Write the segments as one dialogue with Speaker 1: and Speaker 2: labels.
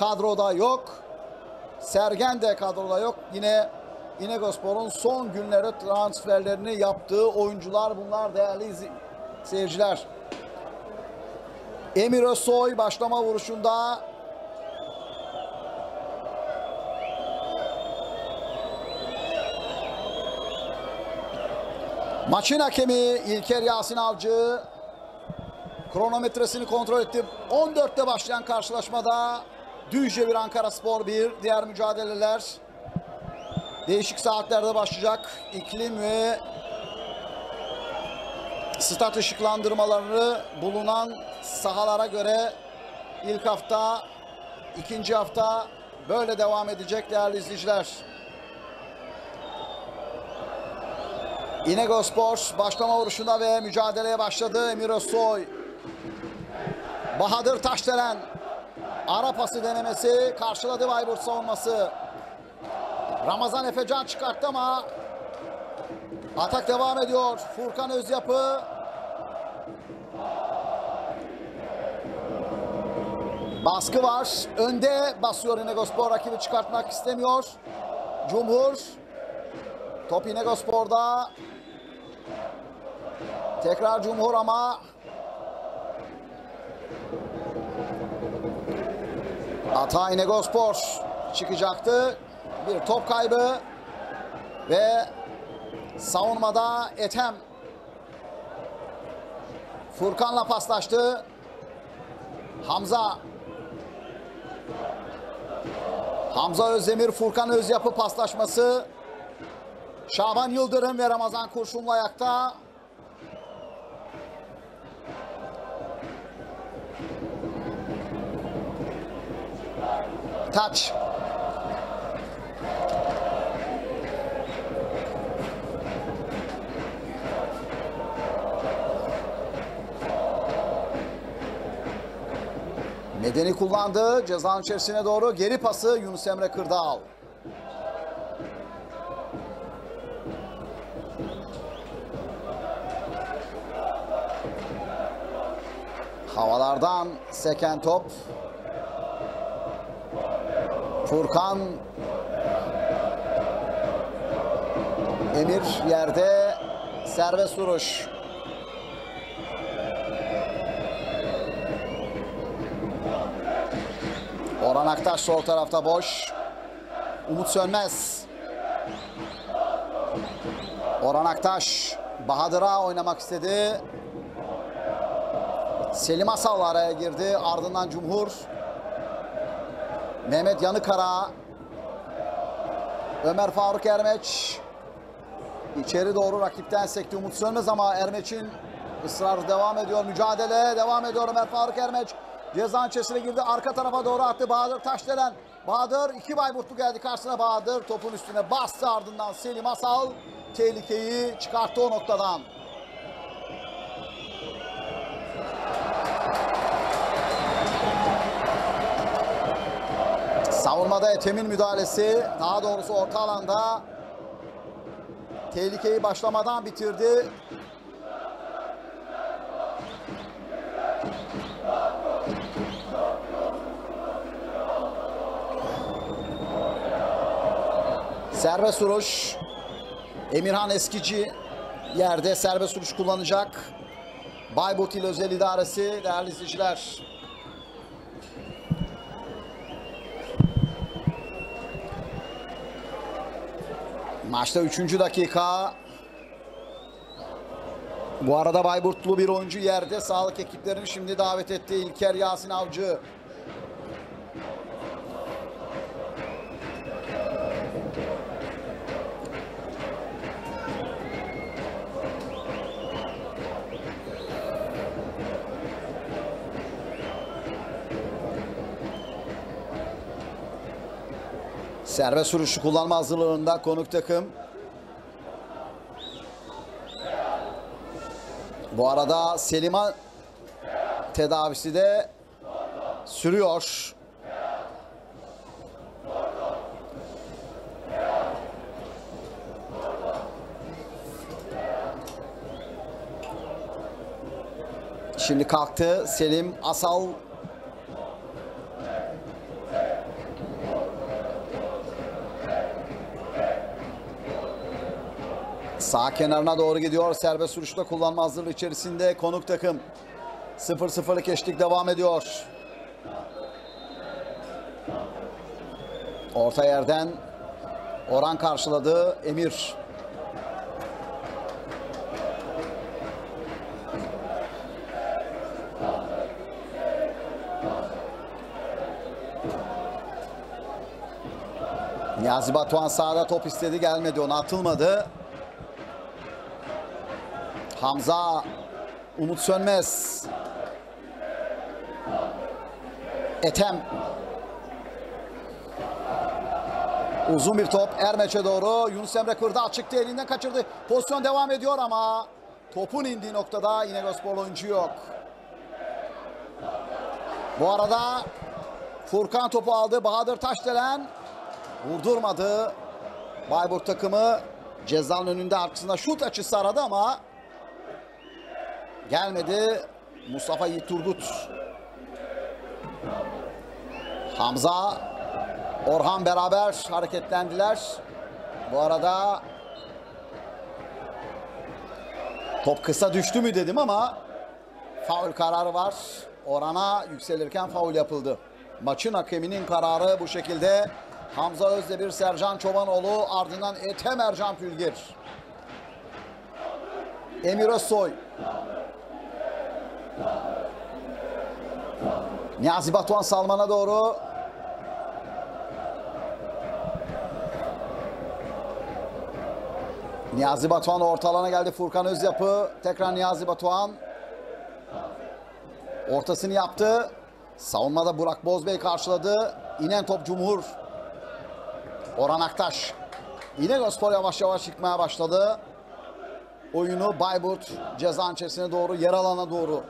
Speaker 1: kadroda yok. Sergen de kadroda yok. Yine İnegölspor'un son günlere transferlerini yaptığı oyuncular bunlar değerli seyirciler. Emir Özsoy başlama vuruşunda Maçın hakemi İlker Yasin Avcı kronometresini kontrol etti. 14'te başlayan karşılaşmada Düzce bir Ankara Spor bir diğer mücadeleler değişik saatlerde başlayacak. İklim ve stat ışıklandırmaları bulunan sahalara göre ilk hafta, ikinci hafta böyle devam edecek değerli izleyiciler. İnegölspor başlama vuruşuna ve mücadeleye başladı. Emir Özsoy. Bahadır Taşdelen. Ara pası denemesi karşıladı Bayburt savunması. Ramazan Efecan çıkarttı ama atak devam ediyor. Furkan Özyapı. Baskı var. Önde basıyor İnegölspor. Rakibi çıkartmak istemiyor. Cumhur. Top İnegölspor'da. Tekrar Cumhur ama Ata İnegölspor çıkacaktı. Bir top kaybı ve savunmada Ethem Furkan'la paslaştı. Hamza Hamza Özdemir Furkan Özyapı paslaşması Şaban Yıldırım ve Ramazan Kurşunlu ayakta. Taç. Medeni kullandı. Cezanın içerisine doğru geri pası Yunus Emre Kırdal. Havalardan seken top. Furkan Emir yerde serbest vuruş. Orhan Aktaş sol tarafta boş. Umut Sönmez. Orhan Aktaş Bahadır'a oynamak istedi. Selim Asal araya girdi. Ardından Cumhur. Mehmet Yanıkara. Ömer Faruk Ermeç. İçeri doğru rakipten sekti Umut Sönmez ama Ermeç'in ısrarı devam ediyor. Mücadele devam ediyor Ömer Faruk Ermeç. Ceza içerisine girdi. Arka tarafa doğru attı. Bahadır Taşdelen. Bahadır iki Bayburtlu geldi karşısına Bahadır. Topun üstüne bastı ardından Selim Asal. Tehlikeyi çıkarttı o noktadan. Savunmada Ethem'in müdahalesi daha doğrusu orta alanda tehlikeyi başlamadan bitirdi. Serbest vuruş. Emirhan Eskici yerde serbest vuruş kullanacak. Bayburt İl Özel İdaresi değerli izleyiciler. Maçta 3. dakika. Bu arada Bayburtlu bir oyuncu yerde. Sağlık ekiplerini şimdi davet etti. İlker Yasin Avcı. Serbest vuruşu kullanma hazırlığında konuk takım. Bu arada Selima tedavisi de sürüyor. Şimdi kalktı Selim Asal Sağ kenarına doğru gidiyor. Serbest vuruşta kullanma hazırlığı içerisinde konuk takım. 0-0'lık eşlik devam ediyor. Orta yerden Orhan karşıladı. Emir. Niyazi Batuhan sahada top istedi gelmedi ona atılmadı. Hamza Umut Sönmez. Etem. Uzun bir top Ermeç'e doğru. Yunus Emre kırdı çıktı elinden kaçırdı. Pozisyon devam ediyor ama topun indiği noktada İnegölspor oyuncu yok. Bu arada Furkan topu aldı. Bahadır Taşdelen vurdurmadı. Bayburt takımı cezanın önünde arkasında şut açısı aradı ama gelmedi. Mustafa Yiğit. Hamza Orhan beraber hareketlendiler. Bu arada top kısa düştü mü dedim ama faul kararı var. Orhan'a yükselirken faul yapıldı. Maçın hakeminin kararı bu şekilde. Hamza Özdemir, Sercan Çobanoğlu ardından Ethem Ercan Pülgir. Emir Özsoy. Niyazi Batuhan Salman'a doğru. Niyazi Batuhan ortalana geldi. Furkan Özyapı. Tekrar Niyazi Batuhan. Ortasını yaptı. Savunmada Burak Bozbey karşıladı. İnen top Cumhur. Orhan Aktaş. İnegölspor yavaş yavaş çıkmaya başladı. Oyunu Bayburt ceza doğru, yer alana doğru.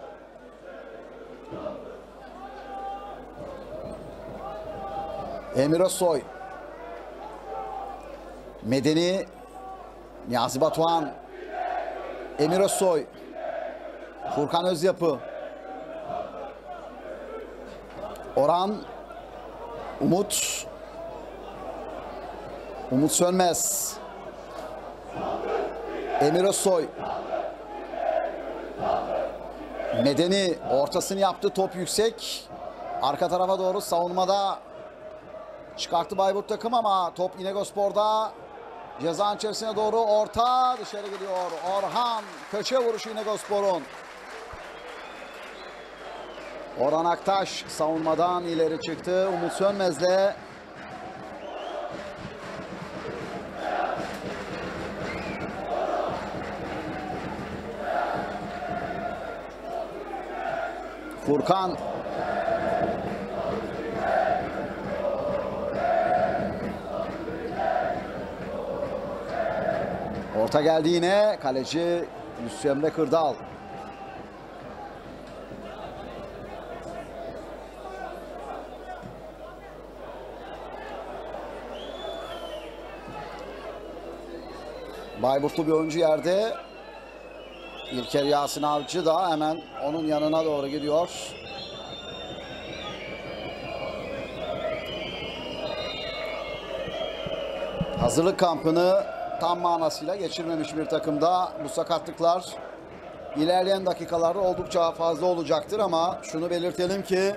Speaker 1: Emir Özsoy. Medeni. Niyazi Batuhan. Emir Özsoy. Furkan Özyapı. Orhan. Umut. Umut Sönmez. Emir Özsoy. Medeni ortasını yaptı. Top yüksek. Arka tarafa doğru savunmada çıkarttı Bayburt takım ama top İnegölspor'da ceza içerisine doğru orta dışarı gidiyor. Orhan köşe vuruşu İnegölspor'un. Orhan Aktaş savunmadan ileri çıktı. Umut Sönmez'le Furkan Orta geldi yine kaleci Yusuf Emre Kırdal. Bayburtlu bir oyuncu yerde. İlker Yasin Avcı da hemen onun yanına doğru gidiyor. Hazırlık kampını tam manasıyla geçirmemiş bir takımda bu sakatlıklar ilerleyen dakikalarda oldukça fazla olacaktır ama şunu belirtelim ki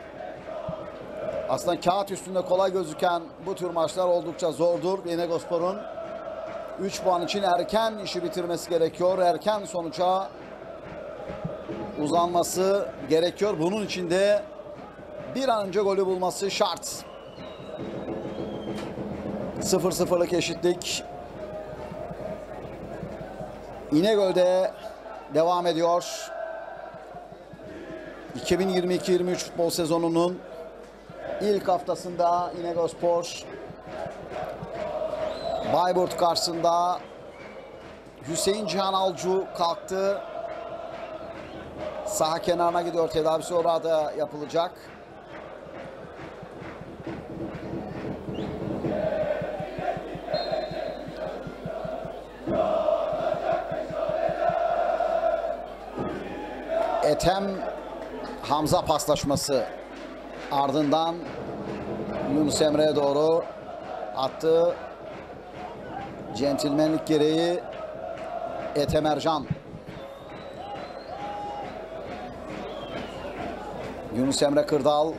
Speaker 1: aslında kağıt üstünde kolay gözüken bu tür maçlar oldukça zordur. Yenegospor'un 3 puan için erken işi bitirmesi gerekiyor. Erken sonuca uzanması gerekiyor. Bunun için de bir an önce golü bulması şart. 0-0'lık eşitlik. İnegöl'de devam ediyor. 2022-23 futbol sezonunun ilk haftasında İnegölspor Bayburt karşısında Hüseyin Cihan Alcu kalktı. Saha kenarına gidiyor. Tedavisi orada yapılacak. Ethem Hamza paslaşması ardından Yunus Emre'ye doğru attı. Centilmenlik gereği Etemercan. Yunus Emre Kırdal.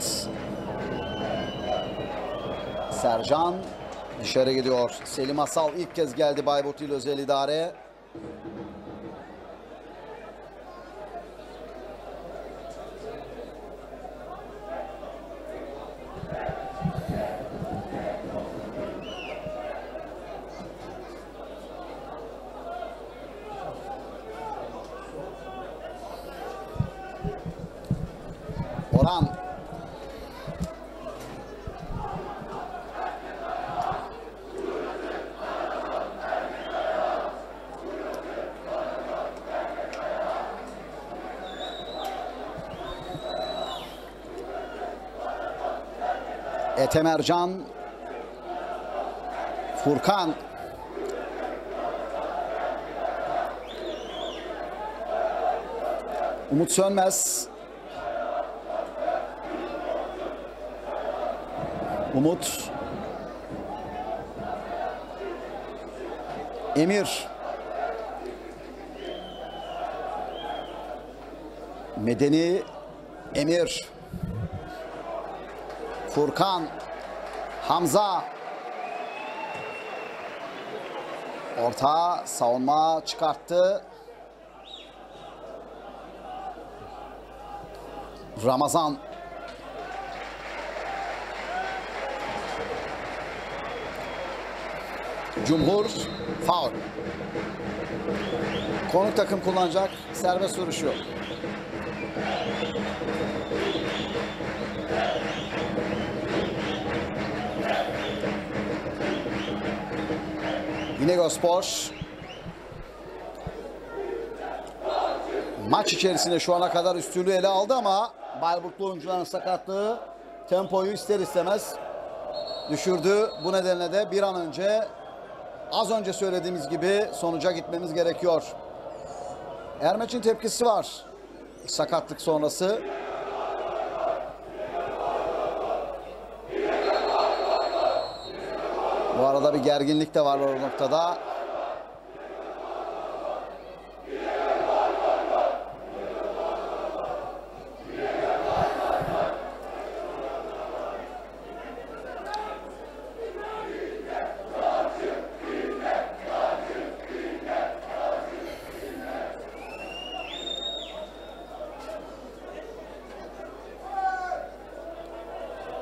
Speaker 1: Cevat. Sercan dışarı gidiyor. Selim Asal ilk kez geldi Bayburt İl Özel İdare. Orhan Etemercan Furkan. Umut Sönmez. Umut. Emir. Medeni Emir Furkan Hamza Orta savunma çıkarttı. Ramazan Cumhur faul. Konuk takım kullanacak serbest vuruş yok. İnegölspor maç içerisinde şu ana kadar üstünlüğü ele aldı ama Bayburtlu oyuncuların sakatlığı tempoyu ister istemez düşürdü. Bu nedenle de bir an önce az önce söylediğimiz gibi sonuca gitmemiz gerekiyor. Ermeç'in tepkisi var. Sakatlık sonrası. Arada bir gerginlik de var o noktada.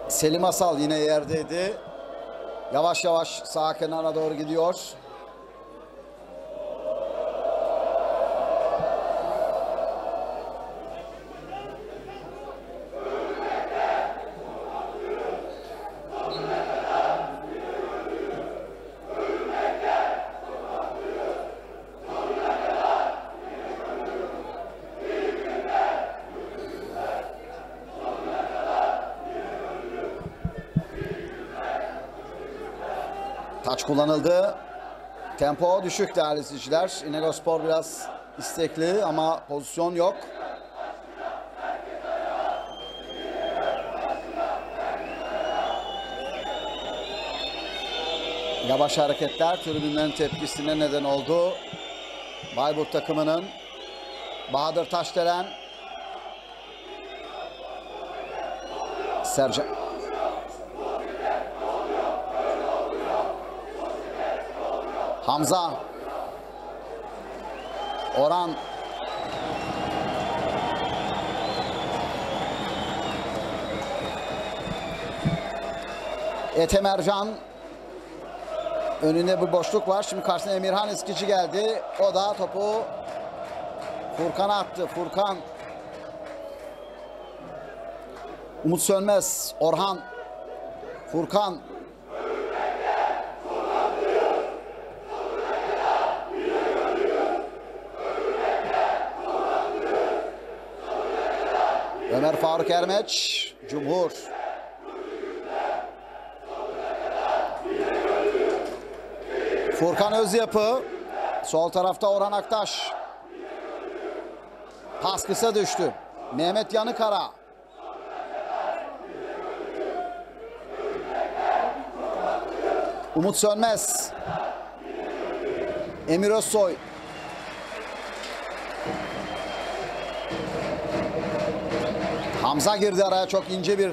Speaker 1: Selim Asal yine yerdeydi. Yavaş yavaş sağ kenara doğru gidiyor. Kullanıldı. Tempo düşük değerli izleyiciler. İnegölspor biraz istekli ama pozisyon yok. Yavaş hareketler tribünlerin tepkisine neden oldu. Bayburt takımının Bahadır Taşdelen Sercan Hamza. Orhan. Etemercan. Önünde bir boşluk var. Şimdi karşısına Emirhan Eskici geldi. O da topu Furkan'a attı. Furkan. Umut Sönmez, Orhan. Furkan Ömer Faruk Ermeç, Cumhur. Furkan Özyapı. Sol tarafta Orhan Aktaş. Pas kısa düştü. Mehmet Yanıkara. Umut Sönmez. Emir Özsoy. Hamza girdi araya çok ince bir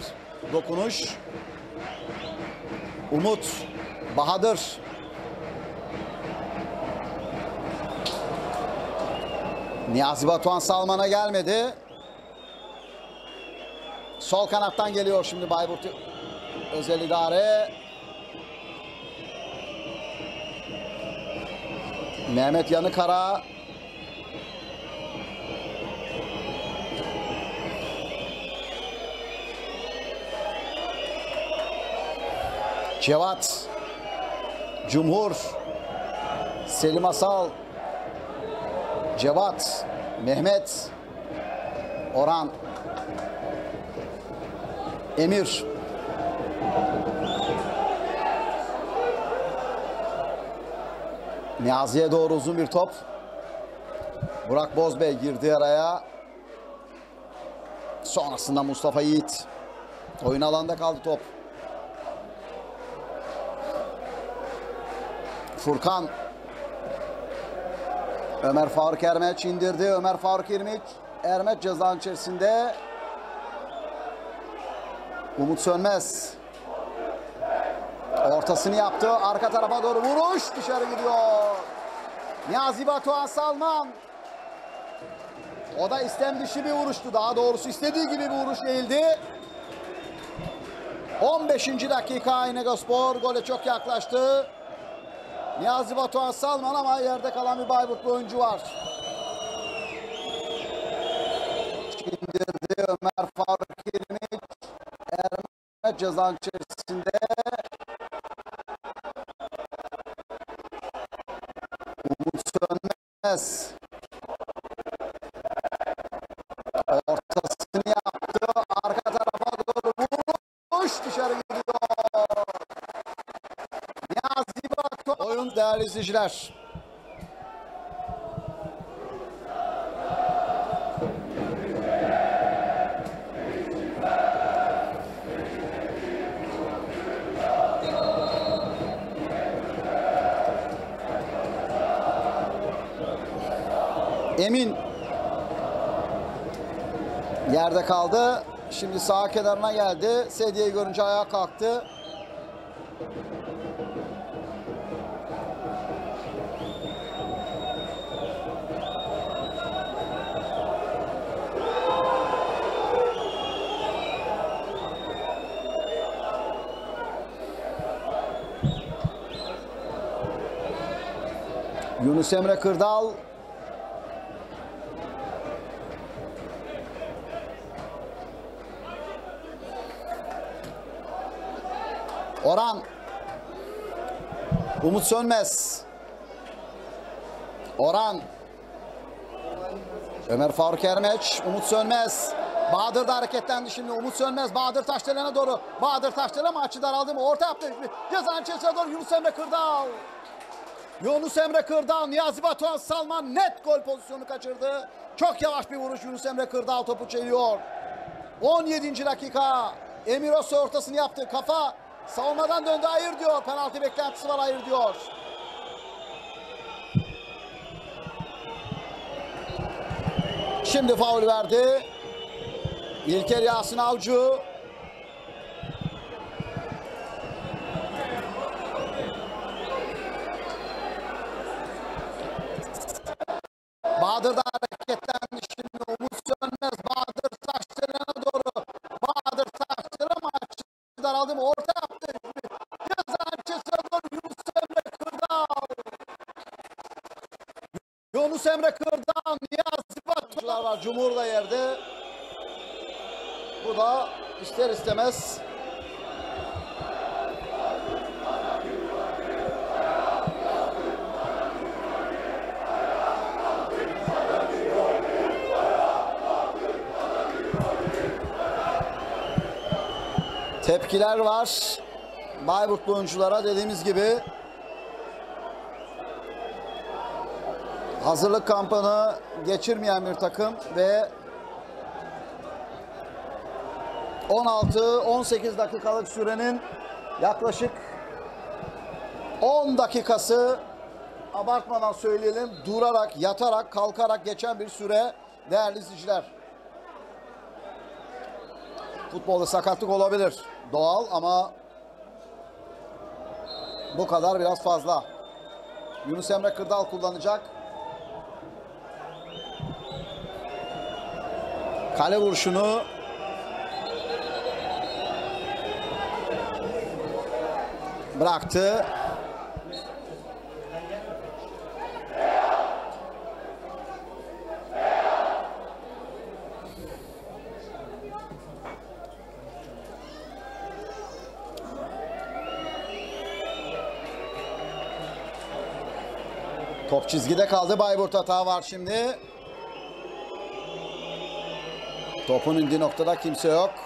Speaker 1: dokunuş. Umut, Bahadır. Niyazi Batuhan Salman'a gelmedi. Sol kanattan geliyor şimdi Bayburt özel idare. Mehmet Yanıkara. Cevat. Cumhur. Selim Asal. Cevat. Mehmet. Orhan. Emir. Niyazi'ye doğru uzun bir top. Burak Bozbey girdi araya. Sonrasında Mustafa Yiğit. Oyun alanda kaldı top. Furkan. Ömer Faruk Ermeç indirdi. Ömer Faruk Ermeç. Ermeç cezanın içerisinde. Umut Sönmez. Ortasını yaptı. Arka tarafa doğru vuruş. Dışarı gidiyor. Niyazi Batuhan Salman. O da istem dışı bir vuruştu. Daha doğrusu istediği gibi bir vuruş değildi. 15. dakika İnegölspor gole çok yaklaştı. Niyazi Batuhan Salman ama yerde kalan bir Bayburtlu oyuncu var. İndirdi Ömer Faruk İrmiç. Ermet cezanın içerisinde. Değerli izleyiciler. Emin yerde kaldı. Şimdi sağ kenarına geldi. Sedye'yi görünce ayağa kalktı. Yunus Emre Kırdal Orhan. Umut Sönmez. Orhan. Ömer Faruk Ermeç. Umut Sönmez. Bahadır da hareketlendi şimdi. Umut Sönmez. Bahadır Taşdelen'e doğru. Bahadır Taşdelen ama açı daraldı mı? Orta yaptı. Cezanın içerisine doğru Yunus Emre Kırdal. Yunus Emre Kırdal. Niyazi Batuhan Salman net gol pozisyonu kaçırdı. Çok yavaş bir vuruş Yunus Emre Kırdal topu çeliyor. 17. dakika. Emir Osu ortasını yaptı. Kafa Savunmadan döndü hayır diyor. Penaltı beklentisi var hayır diyor. Şimdi faul verdi. İlker Yasin Avcı. İster istemez tepkiler var. Bayburtlu oyunculara dediğimiz gibi hazırlık kampını geçirmeyen bir takım ve 16-18 dakikalık sürenin yaklaşık 10 dakikası abartmadan söyleyelim durarak, yatarak, kalkarak geçen bir süre değerli izleyiciler. Futbolda sakatlık olabilir. Doğal ama bu kadar biraz fazla. Yunus Emre Kırdal kullanacak. Kale vuruşunu bıraktı. Top çizgide kaldı. Bayburt hata var şimdi. Topun indiği noktada kimse yok.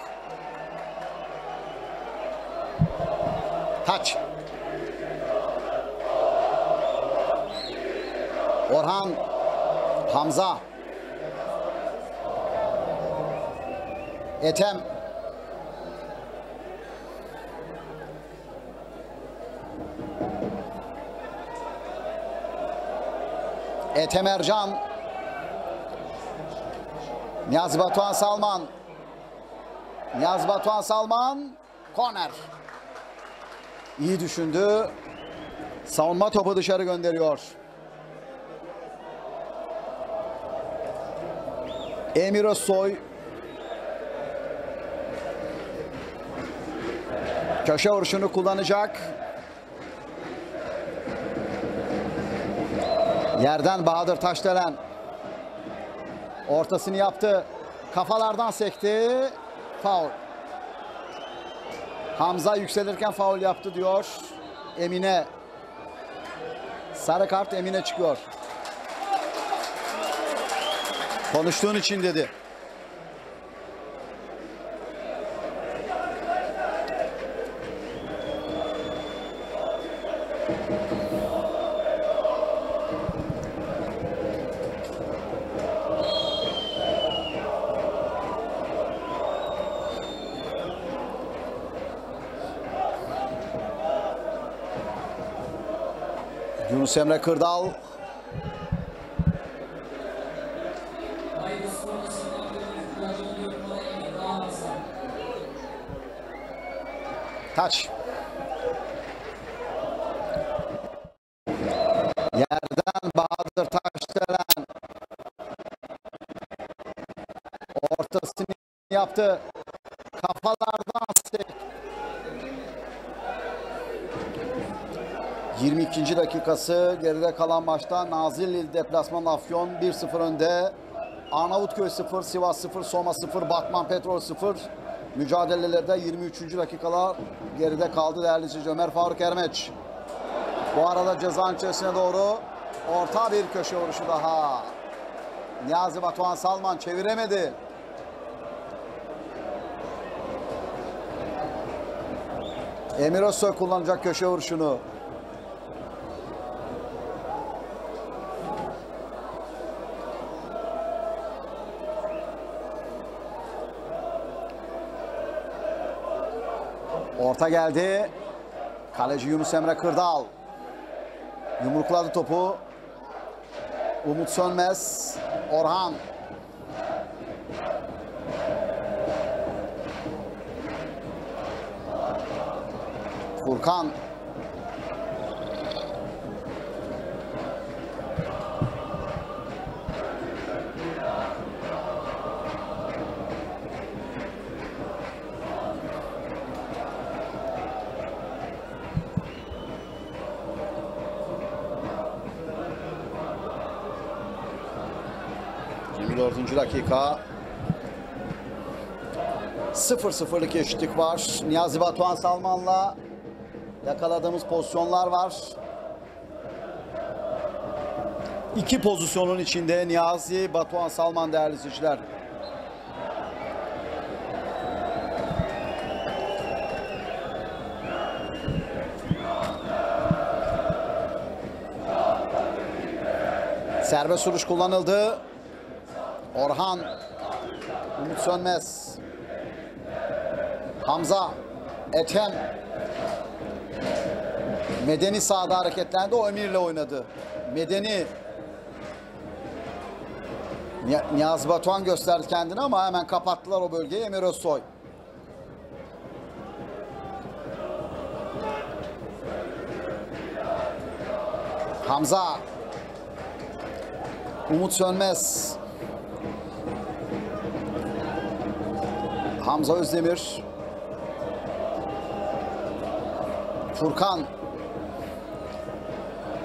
Speaker 1: Taç. Orhan Hamza. Etem Ethem Ercan. Niyazi Batuhan Salman. Niyazi Batuhan Salman Korner İyi düşündü Savunma topu dışarı gönderiyor Emir Özsoy Köşe vuruşunu kullanacak. Yerden Bahadır Taşdelen. Ortasını yaptı. Kafalardan sekti. Faul. Hamza yükselirken faul yaptı diyor. Emine. Sarı kart Emine çıkıyor. Konuştuğun için dedi. Yunus Emre Kırdal Taç. Yerden Bahadır Taşdelen. Ortasını yaptı. Dakikası geride kalan maçta Nazilli deplasman Afyon 1-0 önde. Arnavutköy 0, Sivas 0, Soma 0, Batman Petrol 0. Mücadelelerde 23. dakikalar geride kaldı değerli izleyici Ömer Faruk Ermeç. Bu arada ceza içerisine doğru orta bir köşe vuruşu daha. Niyazi Batuhan Salman çeviremedi. Emir Özsoy kullanacak köşe vuruşunu. Orta geldi. Kaleci Yunus Emre Kırdal. Yumrukladı topu. Umut Sönmez. Orhan. Furkan. Dördüncü dakika. 0-0'lık eşitlik var. Niyazi Batuhan Salman'la yakaladığımız pozisyonlar var. İki pozisyonun içinde Niyazi Batuhan Salman değerli izleyiciler. Serbest vuruş kullanıldı. Orhan. Umut Sönmez. Hamza. Ethem. Medeni sağda hareketlendi. O Emir'le oynadı. Medeni. Ni- Niyazi Batuhan gösterdi kendini ama hemen kapattılar o bölgeyi. Emir Özsoy. Hamza. Umut Sönmez. Hamza Özdemir. Furkan.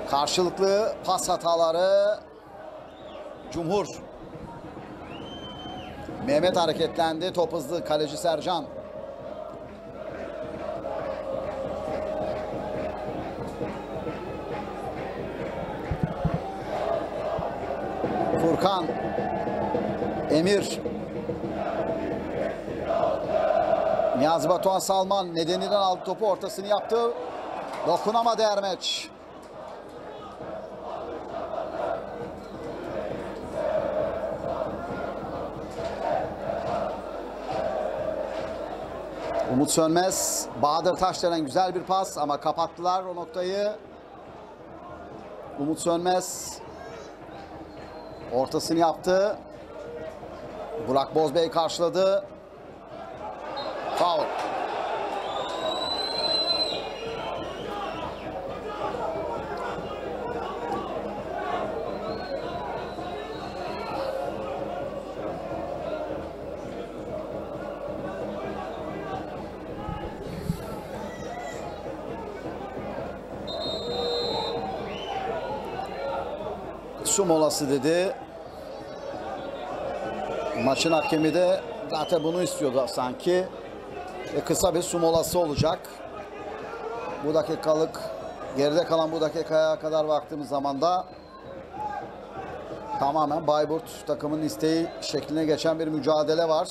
Speaker 1: Karşılıklı pas hataları. Cumhur. Mehmet hareketlendi. Top hızlı. Kaleci Sercan. Furkan. Emir. Niyazi Batuhan Salman nedeninden aldı topu ortasını yaptı. Dokunamadı Ermeç. Umut Sönmez, Bahadır Taşdelen güzel bir pas ama kapattılar o noktayı. Umut Sönmez ortasını yaptı. Burak Bozbey karşıladı. Foul. Su molası dedi. Maçın hakemi de zaten bunu istiyordu sanki. Ve kısa bir su molası olacak. Bu dakikalık geride kalan bu dakikaya kadar baktığımız zaman da tamamen Bayburt takımının isteği şekline geçen bir mücadele var.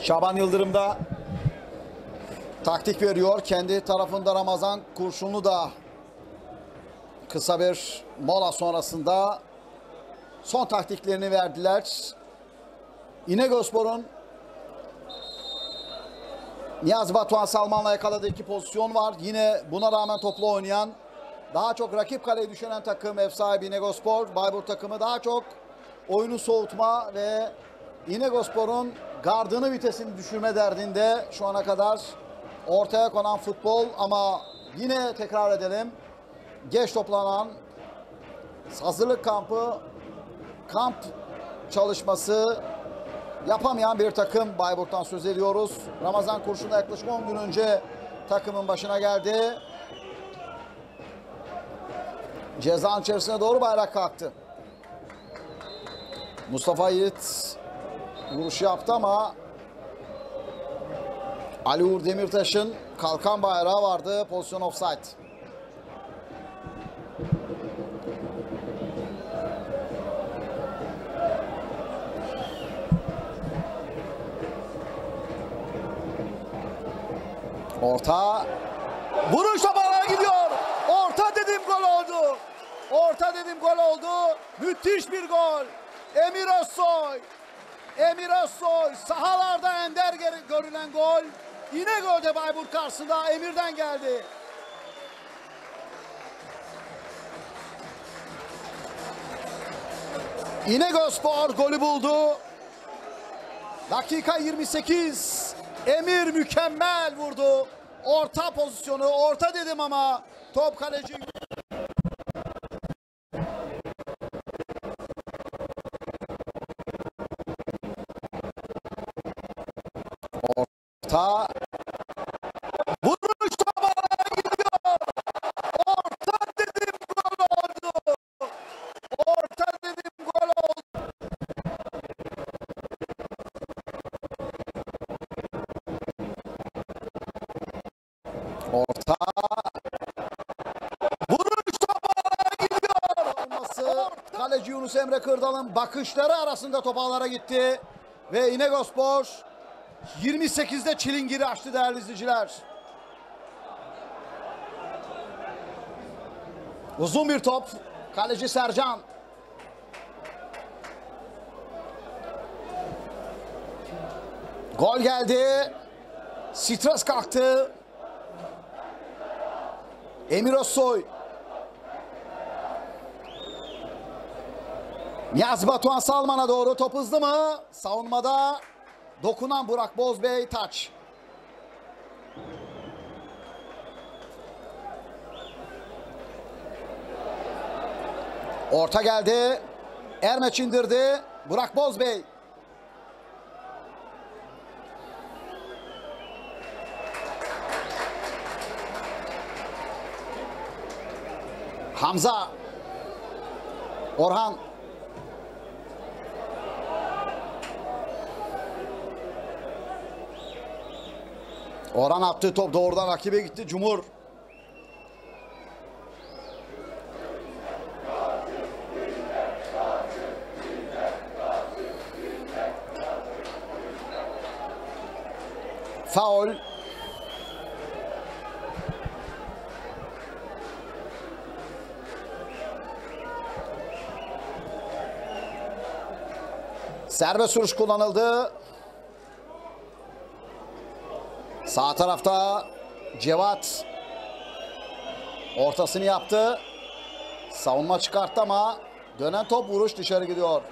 Speaker 1: Şaban Yıldırım da taktik veriyor. Kendi tarafında Ramazan Kurşunlu da kısa bir mola sonrasında son taktiklerini verdiler. İnegölspor'un Niyaz Batuhan Salman'la yakaladığı iki pozisyon var. Yine buna rağmen toplu oynayan daha çok rakip kaleye düşünen takım ev sahibi İnegölspor. Bayburt takımı daha çok oyunu soğutma ve İnegölspor'un gardını vitesini düşürme derdinde şu ana kadar ortaya konan futbol ama yine tekrar edelim geç toplanan hazırlık kampı kamp çalışması yapamayan bir takım Bayburt'tan söz ediyoruz. Ramazan Kurşun da yaklaşık 10 gün önce takımın başına geldi. Cezanın içerisine doğru bayrak kalktı. Mustafa Yiğit vuruş yaptı ama Ali Uğur Demirtaş'ın kalkan bayrağı vardı. Pozisyon offside. Orta. Vuruş tabana gidiyor. Orta dedim gol oldu. Orta dedim gol oldu. Müthiş bir gol. Emir Özsoy. Emir Özsoy sahalarda ender görülen gol. İnegöl'de Bayburt karşısında Emir'den geldi. İnegölspor golü buldu. Dakika 28. Emir mükemmel vurdu. Orta pozisyonu, orta dedim ama top kaleci orta Emre Kırdal'ın bakışları arasında top gitti. Ve İnegospor 28'de çilingiri açtı değerli izleyiciler. Uzun bir top. Kaleci Sercan. Gol geldi. Stres kalktı. Emir Özsoy. Niyazi Batuhan Salman'a doğru top hızlı mı? Savunmada dokunan Burak Bozbey taç. Orta geldi. Ermeç indirdi. Burak Bozbey. Hamza. Orhan. Orhan attığı top doğrudan rakibe gitti. Cumhur. Faul. Serbest vuruş kullanıldı. Sağ tarafta Cevat ortasını yaptı. Savunma çıkarttı ama dönen top vuruş dışarı gidiyor.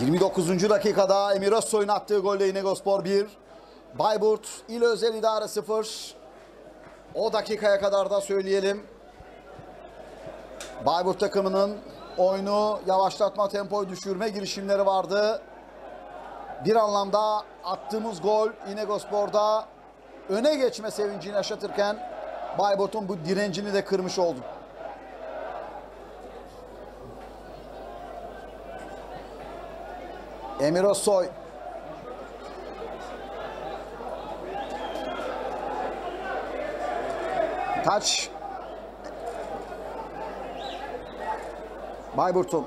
Speaker 1: ...29. dakikada Emir Özsoy'un attığı golle İnegospor 1... ...Bayburt İl Özel İdare 0... ...o dakikaya kadar da söyleyelim... ...Bayburt takımının oyunu yavaşlatma, tempoyu düşürme girişimleri vardı. Bir anlamda attığımız gol İnegospor'da öne geçme sevincini yaşatırken Bayburt'un bu direncini de kırmış oldu. Emir Özsoy Taç Bayburt'un.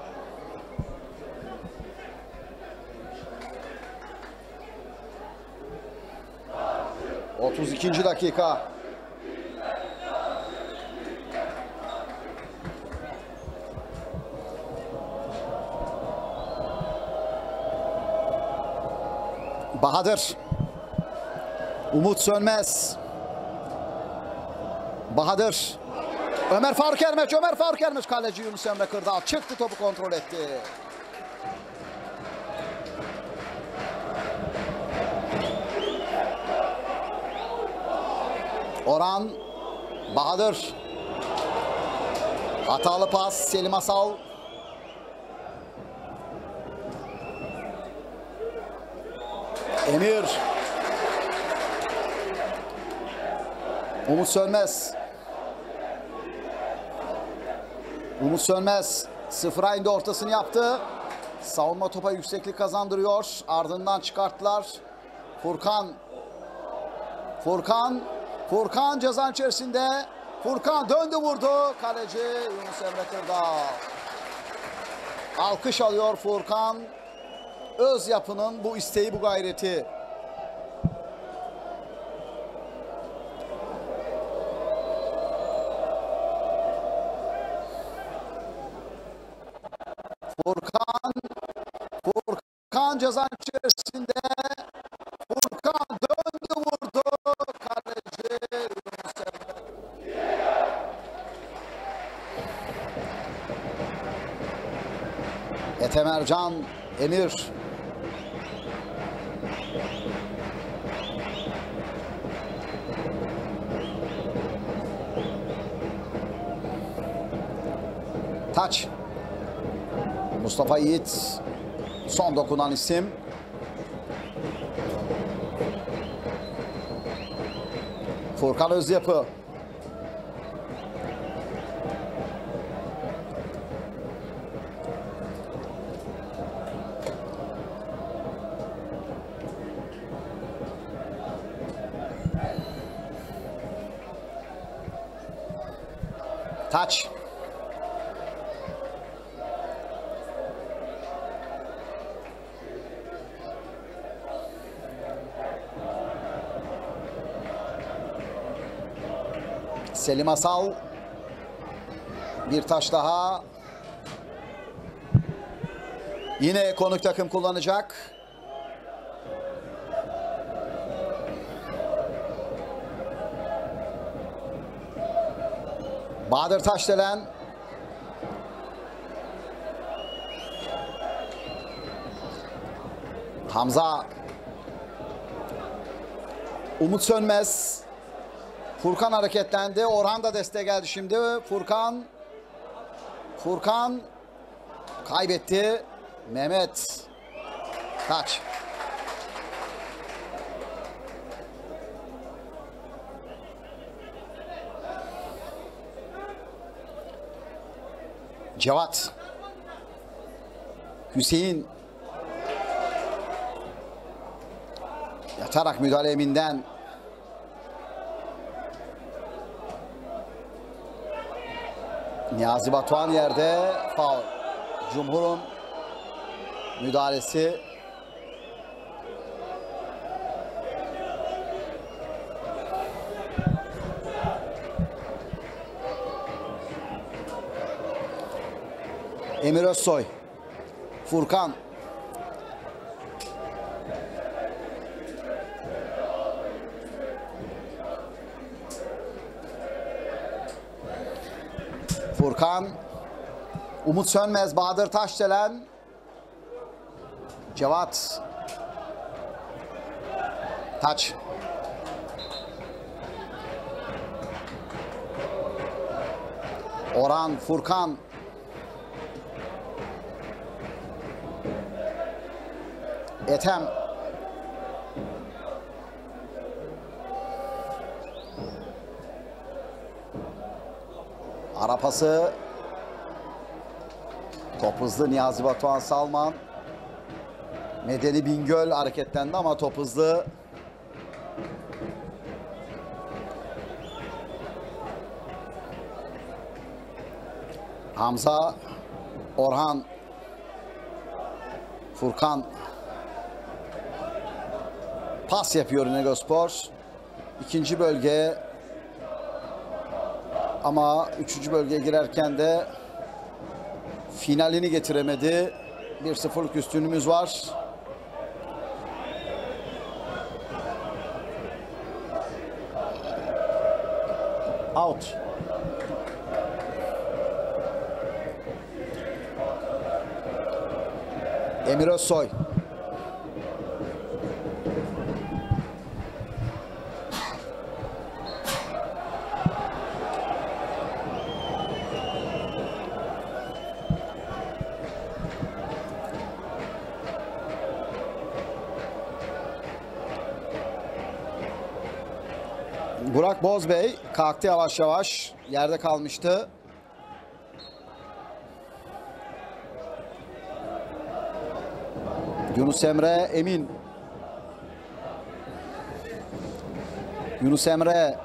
Speaker 1: Otuz ikinci dakika. Bahadır. Umut Sönmez. Bahadır. Ömer Faruk Ermeç, Ömer Faruk Ermeç kaleci Yunus Emre Kırdal çıktı topu kontrol etti. Orhan Bahadır. Hatalı pas Selim Asal. Emir. Umut Sönmez Umut Sönmez sıfıra indi ortasını yaptı. Savunma topa yükseklik kazandırıyor. Ardından çıkarttılar. Furkan. Furkan. Furkan cezan içerisinde. Furkan döndü vurdu. Kaleci Yunus Emre Kırdağ. Alkış alıyor Furkan. Öz yapının bu isteği bu gayreti. Etemercan Emir Taç Mustafa Yiğit son dokunan isim. Furkan Özyapı. Selim Asal. Bir taş daha. Yine konuk takım kullanacak. Bahadır Taşdelen. Hamza. Umut Sönmez. Furkan hareketlendi. Orhan da desteğe geldi şimdi. Furkan. Furkan kaybetti. Mehmet. Taç. Cevat. Hüseyin. Yatarak müdahale eminden. Niyazi Batuhan yerde. Faul. Cumhur'un müdahalesi. Emir Özsoy. Furkan. Furkan. Umut Sönmez, Bahadır Taşdelen. Cevat. Taç. Orhan, Furkan. Ethem. Arapası. Top hızlı Niyazi Batuhan Salman. Medeni Bingöl hareketlendi ama top hızlı. Hamza, Orhan, Furkan pas yapıyor Negospor. İkinci bölge ama üçüncü bölgeye girerken de finalini getiremedi. 1-0'lık üstünlüğümüz var. Out. Emir Özsoy. Burak Bozbey kalktı yavaş yavaş. Yerde kalmıştı. Yunus Emre Emin. Yunus Emre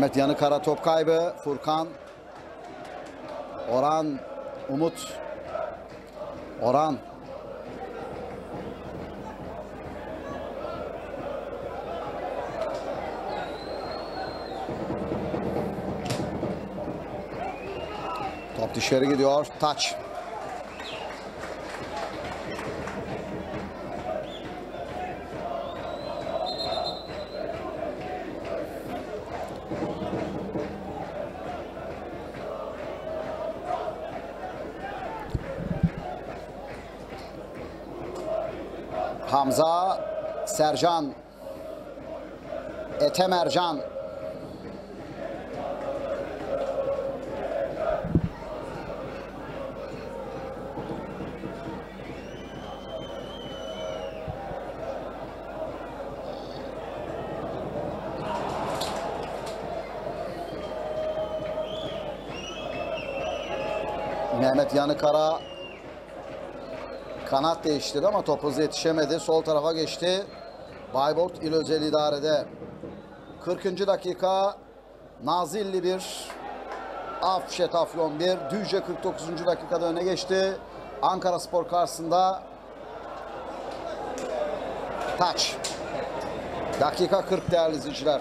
Speaker 1: Mehmet Yanıkara top kaybı. Furkan Orhan Umut Orhan Top dışarı gidiyor. Taç. Mercan Ete Mercan Mehmet Yanıkara kanat değiştirdi ama top yetişemedi. Sol tarafa geçti. Bayburt İl Özel İdare'de 40. dakika Nazilli 1 Afşet Afyon 1 Düzce 49. dakikada öne geçti. Ankara Spor karşısında taç. Dakika 40 değerli izleyiciler.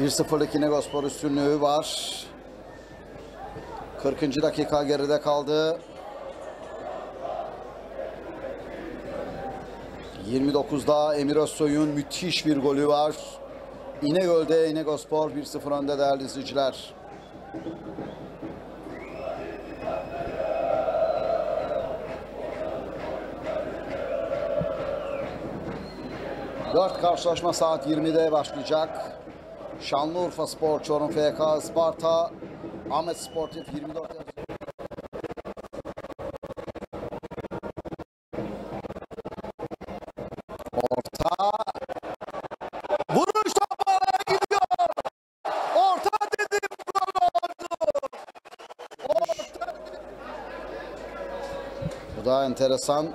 Speaker 1: Bir sıfırlık Negospor üstünlüğü var. 40. dakika geride kaldı. 29'da Emir Özsoy'un müthiş bir golü var. İnegöl'de İnegospor 1-0 önde değerli izleyiciler. Dört karşılaşma saat 20'de başlayacak. Şanlıurfa Spor, Çorum FK, Sparta, Ahmet Sportif 24 Yazı- Orta. Vuruş top araya gidiyor. Orta dedim gol oldu. Orta. Bu da enteresan.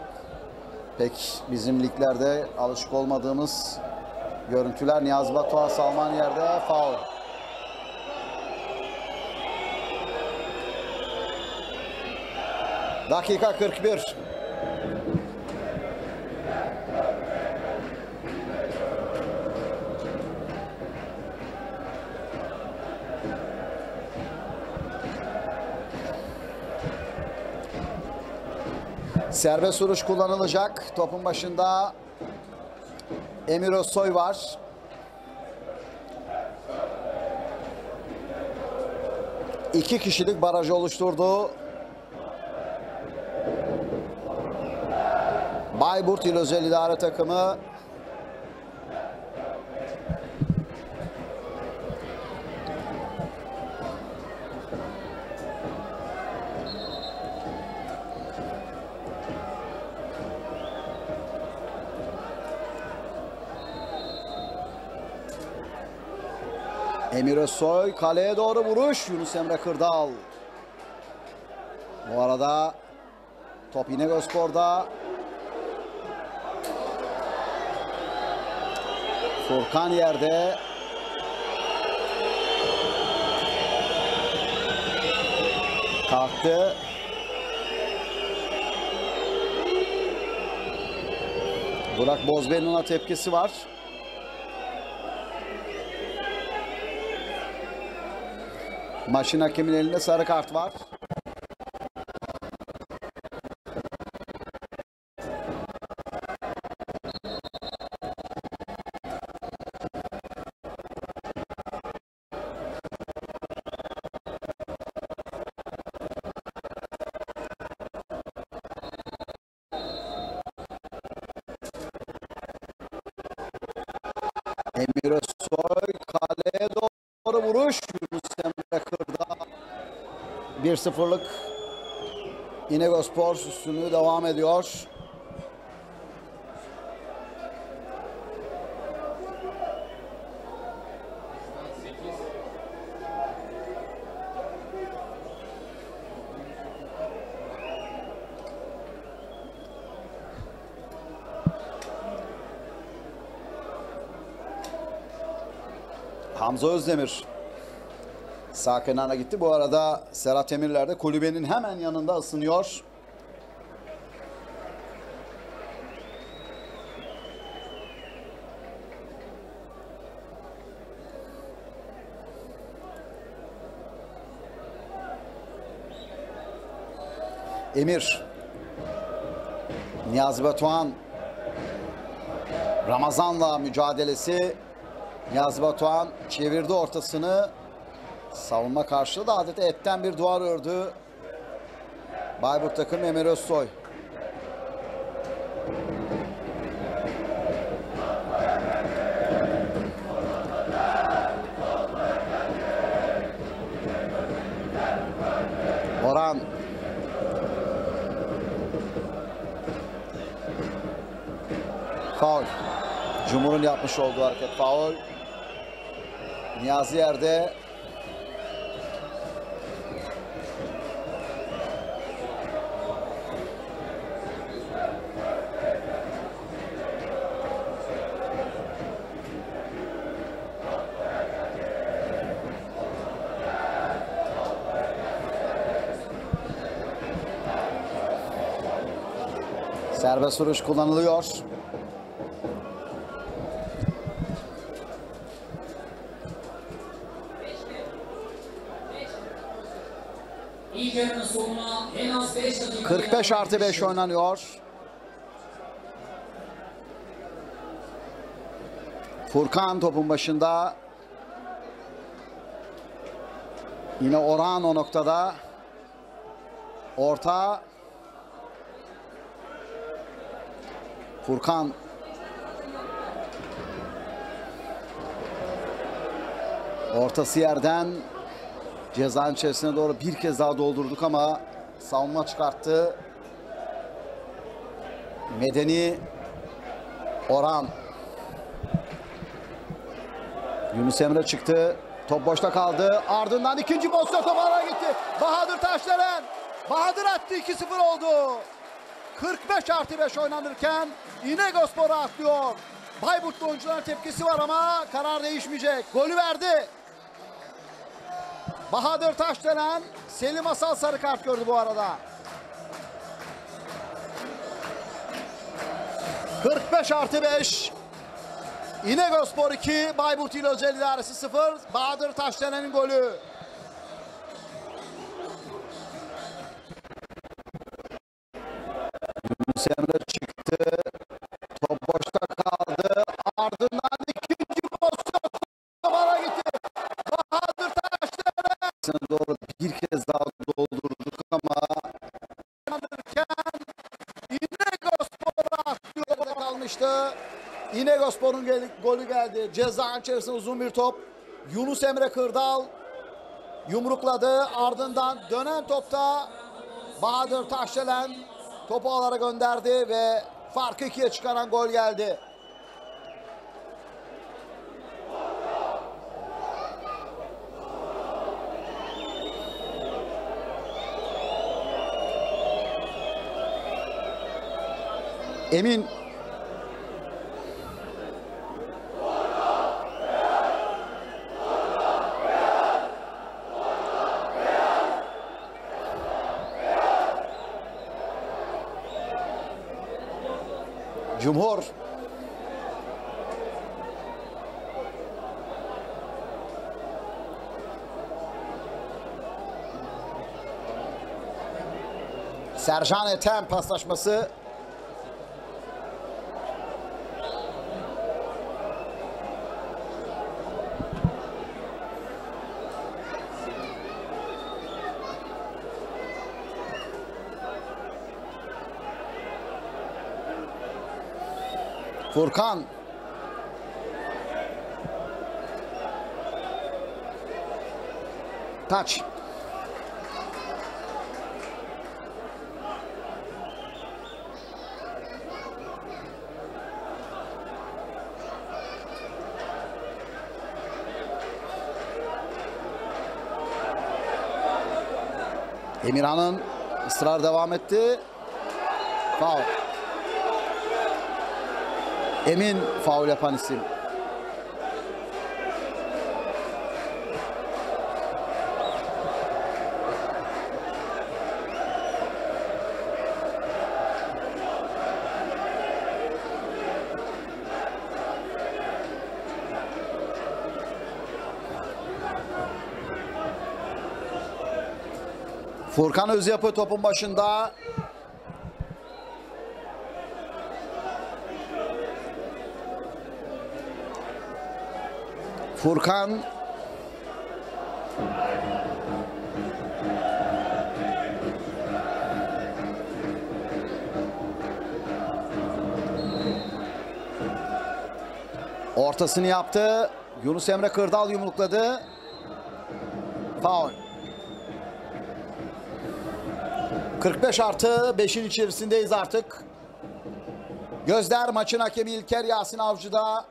Speaker 1: Pek bizim liglerde alışık olmadığımız görüntüler. Niyazi Batuhan Salman yerde faul. Dakika 41. Serbest vuruş kullanılacak. Topun başında Emir Özsoy var. İki kişilik barajı oluşturdu. Bayburt İl Özel İdare takımı Özsoy kaleye doğru vuruş. Yunus Emre Kırdal. Bu arada top İnegölspor'da. Furkan yerde. Kalktı. Burak Bozbey'in ona tepkisi var. Maçın hakemin elinde sarı kart var. Emir 1-0'lık İnegöspor üstünlüğü devam ediyor. Hamza Özdemir sağ kenara gitti. Bu arada Serhat Emirler de kulübenin hemen yanında ısınıyor. Emir Niyazi Batuhan Ramazan'la mücadelesi Niyazi Batuhan çevirdi ortasını. Savunma karşılığı da adeta etten bir duvar ördü. Bayburt takım Emir Özsoy. Orhan. Faul. Cumhur'un yapmış olduğu hareket faul. Niyazi yerde Serbest vuruş kullanılıyor.
Speaker 2: İlk yarının sonuna en az 5 dakika
Speaker 1: 45 artı 5 oynanıyor. Furkan topun başında. Yine Orhan o noktada. Orta. Furkan. Ortası yerden Cezanın içerisine doğru bir kez daha doldurduk ama savunma çıkarttı. Medeni Orhan. Yunus Emre çıktı. Top boşta kaldı. Ardından ikinci pozisyon top araya gitti. Bahadır Taşdelen. Bahadır attı 2-0 oldu. 45 artı 5 oynanırken İnegöspor'u atlıyor. Bayburtlu oyuncuların tepkisi var ama karar değişmeyecek. Golü verdi. Bahadır Taşdelen, Selim Asal sarı kart gördü bu arada. 45 artı 5. İnegöspor 2, Bayburt İl Özel İdaresi 0. Bahadır Taşdelen'in golü. Yunus Emre İnegöspor'un gel- golü geldi. Ceza içerisinde uzun bir top. Yunus Emre Kırdal yumrukladı. Ardından dönen topta Bahadır Taşdelen topu alara gönderdi ve farkı ikiye çıkaran gol geldi. Emin Cumhur Sercan Ethem paslaşması Furkan. Taç. Emirhan'ın ısrar devam etti. Foul. Emin faul yapan isim. Furkan Özyapı topun başında. Furkan Ortasını yaptı. Yunus Emre Kırdal yumrukladı. Faul. 45 artı 5'in içerisindeyiz artık. Gözler maçın hakemi İlker Yasin Avcı'da.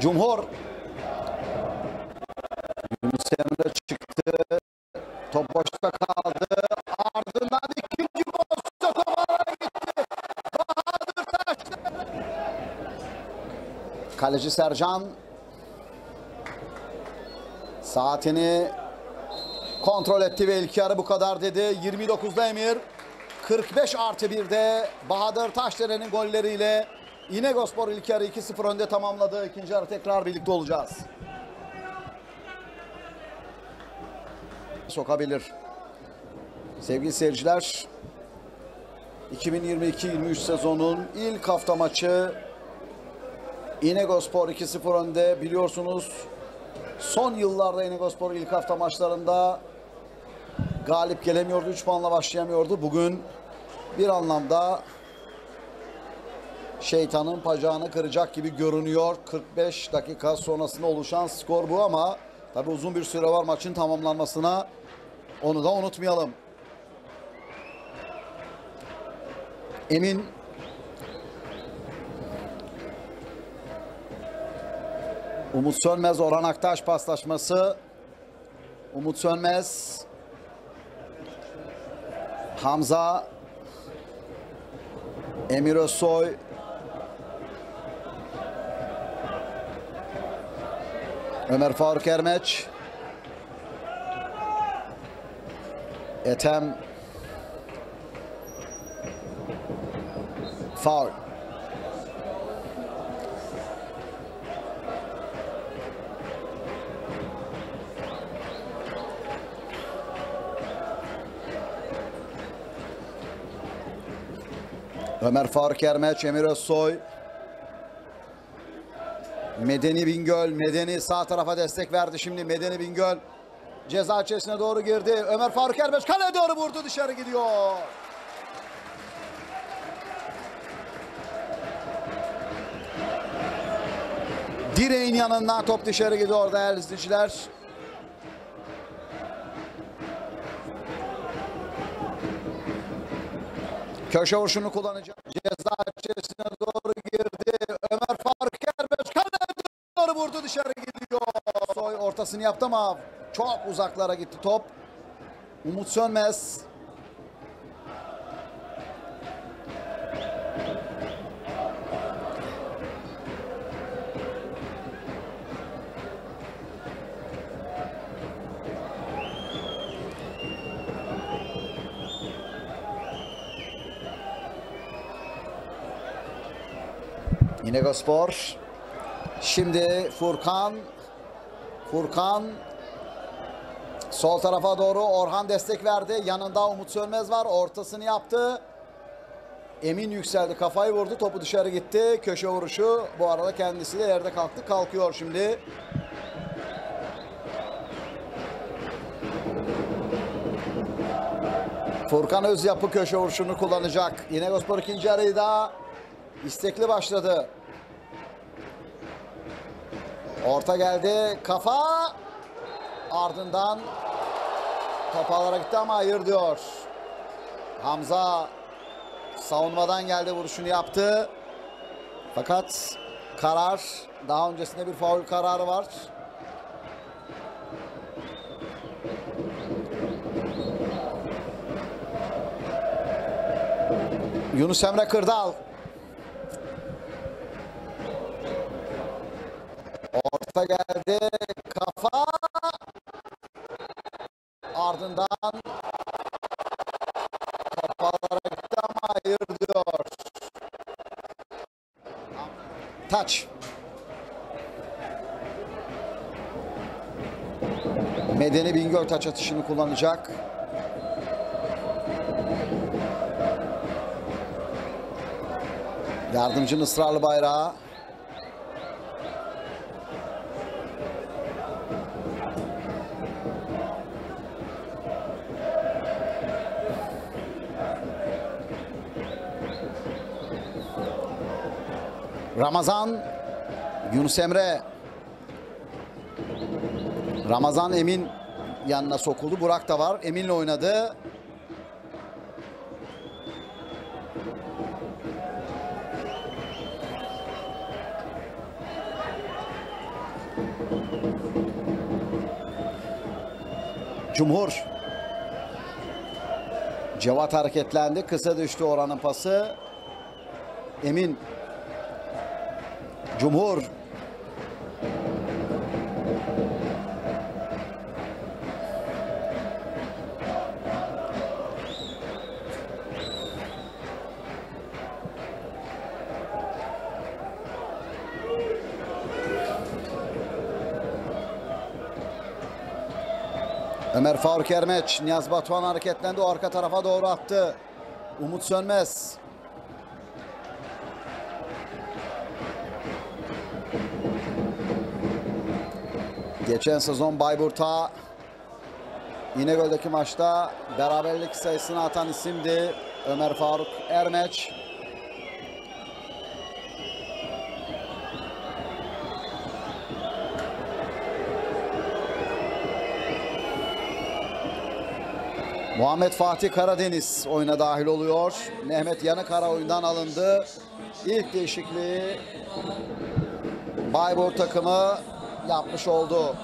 Speaker 1: Cumhur Kaleci Sercan saatini kontrol etti ve ilk yarı bu kadar dedi. 29'da Emir. 45 artı 1'de Bahadır Taşderen'in golleriyle İnegöspor ilk yarı 2-0 önde tamamladı. İkinci yarı tekrar birlikte olacağız. Sokabilir. Sevgili seyirciler 2022-23 sezonun ilk hafta maçı İnegöspor 2-0 önde. Biliyorsunuz son yıllarda İnegöspor ilk hafta maçlarında galip gelemiyordu. 3 puanla başlayamıyordu. Bugün bir anlamda şeytanın bacağını kıracak gibi görünüyor. 45 dakika sonrasında oluşan skor bu ama tabi uzun bir süre var maçın tamamlanmasına. Onu da unutmayalım. Emin Umut Sönmez Orhan Aktaş paslaşması. Umut Sönmez. Hamza. Emir Özsoy. Ömer Faruk Ermeç. Ethem. Faul Ömer Faruk Ermeç, Emir Özsoy Medeni Bingöl, Medeni sağ tarafa destek verdi şimdi Medeni Bingöl ceza içerisine doğru girdi. Ömer Faruk Ermeç kaleye doğru vurdu dışarı gidiyor. Direğin yanından top dışarı gidiyor değerli izleyiciler. Köşe vuruşunu kullanacak. Ceza içerisine doğru girdi. Ömer Faruk Erbeş kaleye doğru vurdu dışarı gidiyor. Soy ortasını yaptı ama çok uzaklara gitti top. Umut Sönmez. İnegöspor. Şimdi Furkan. Furkan sol tarafa doğru Orhan destek verdi. Yanında Umut Sönmez var. Ortasını yaptı. Emin yükseldi. Kafayı vurdu. Topu dışarı gitti. Köşe vuruşu. Bu arada kendisi de yerde kalktı. Kalkıyor şimdi. Furkan Özyapı köşe vuruşunu kullanacak. İnegöspor ikinci yarıyı da istekli başladı. Orta geldi. Kafa. Ardından topalara gitti ama hayır diyor. Hamza savunmadan geldi vuruşunu yaptı. Fakat karar daha öncesinde bir faul kararı var. Yunus Emre Kırdal Orta geldi. Kafa. Ardından kafalara gitti ama hayır diyor. Taç. Medeni Bingöl taç atışını kullanacak. Yardımcının ısrarlı bayrağı. Ramazan Yunus Emre Ramazan Emin yanına sokuldu. Burak da var. Emin'le oynadı. Cumhur. Cevat hareketlendi. Kısa düştü oranın pası. Emin. Cumhur. Ömer Faruk Ermeç, Niyaz Batuhan hareketlendi. O arka tarafa doğru attı. Umut Sönmez. Geçen sezon Bayburt'a İnegöl'deki maçta beraberlik sayısını atan isimdi Ömer Faruk Ermeç. Muhammed Fatih Karadeniz oyuna dahil oluyor. Mehmet Yanıkara oyundan alındı. İlk değişikliği Bayburt takımı yapmış oldu.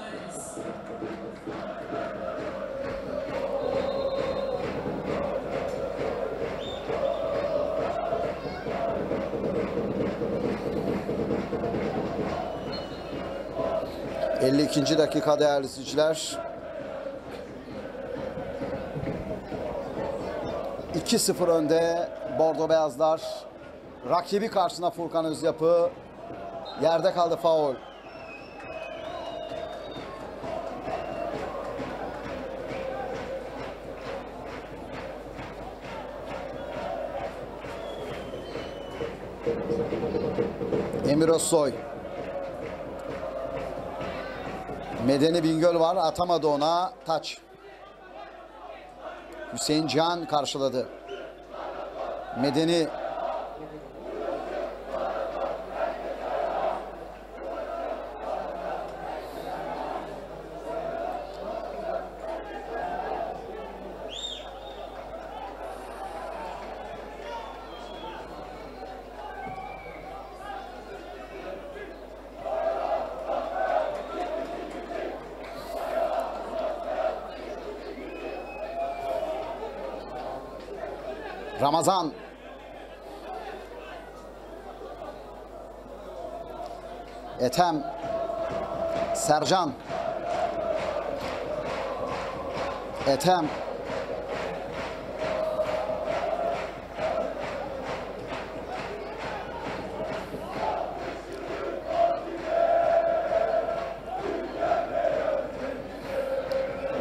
Speaker 1: ...52. dakika değerli izleyiciler. 2-0 önde Bordo Beyazlar. Rakibi karşısına Furkan Özyapı. Yerde kaldı faul. Emir Özsoy. Medeni Bingöl var. Atamadı ona. Taç. Hüseyin Can karşıladı. Medeni Ramazan. Ethem. Sercan. Ethem.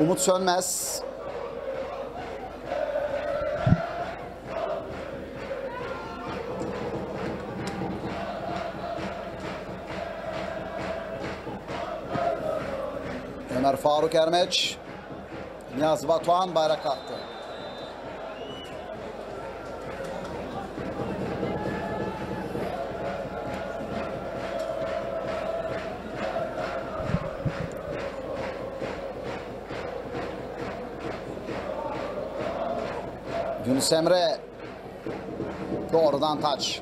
Speaker 1: Umut Sönmez Faruk Ermeç Niyazi Batuhan bayrak attı. Yunus Emre doğrudan taç.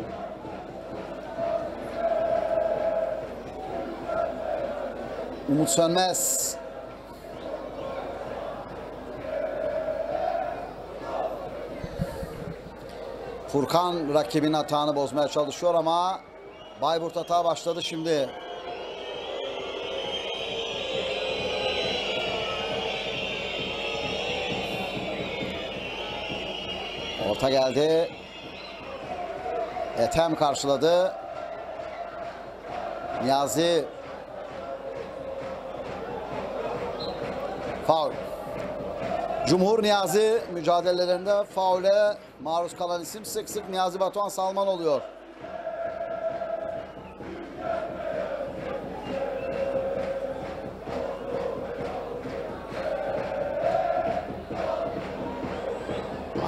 Speaker 1: Umut Sönmez. Furkan rakibin hatağını bozmaya çalışıyor ama Bayburt hata başladı şimdi. Orta geldi. Ethem karşıladı. Niyazi Faul. Cumhur Niyazi mücadelelerinde faule maruz kalan isim sık sık Niyazi Batuhan Salman oluyor.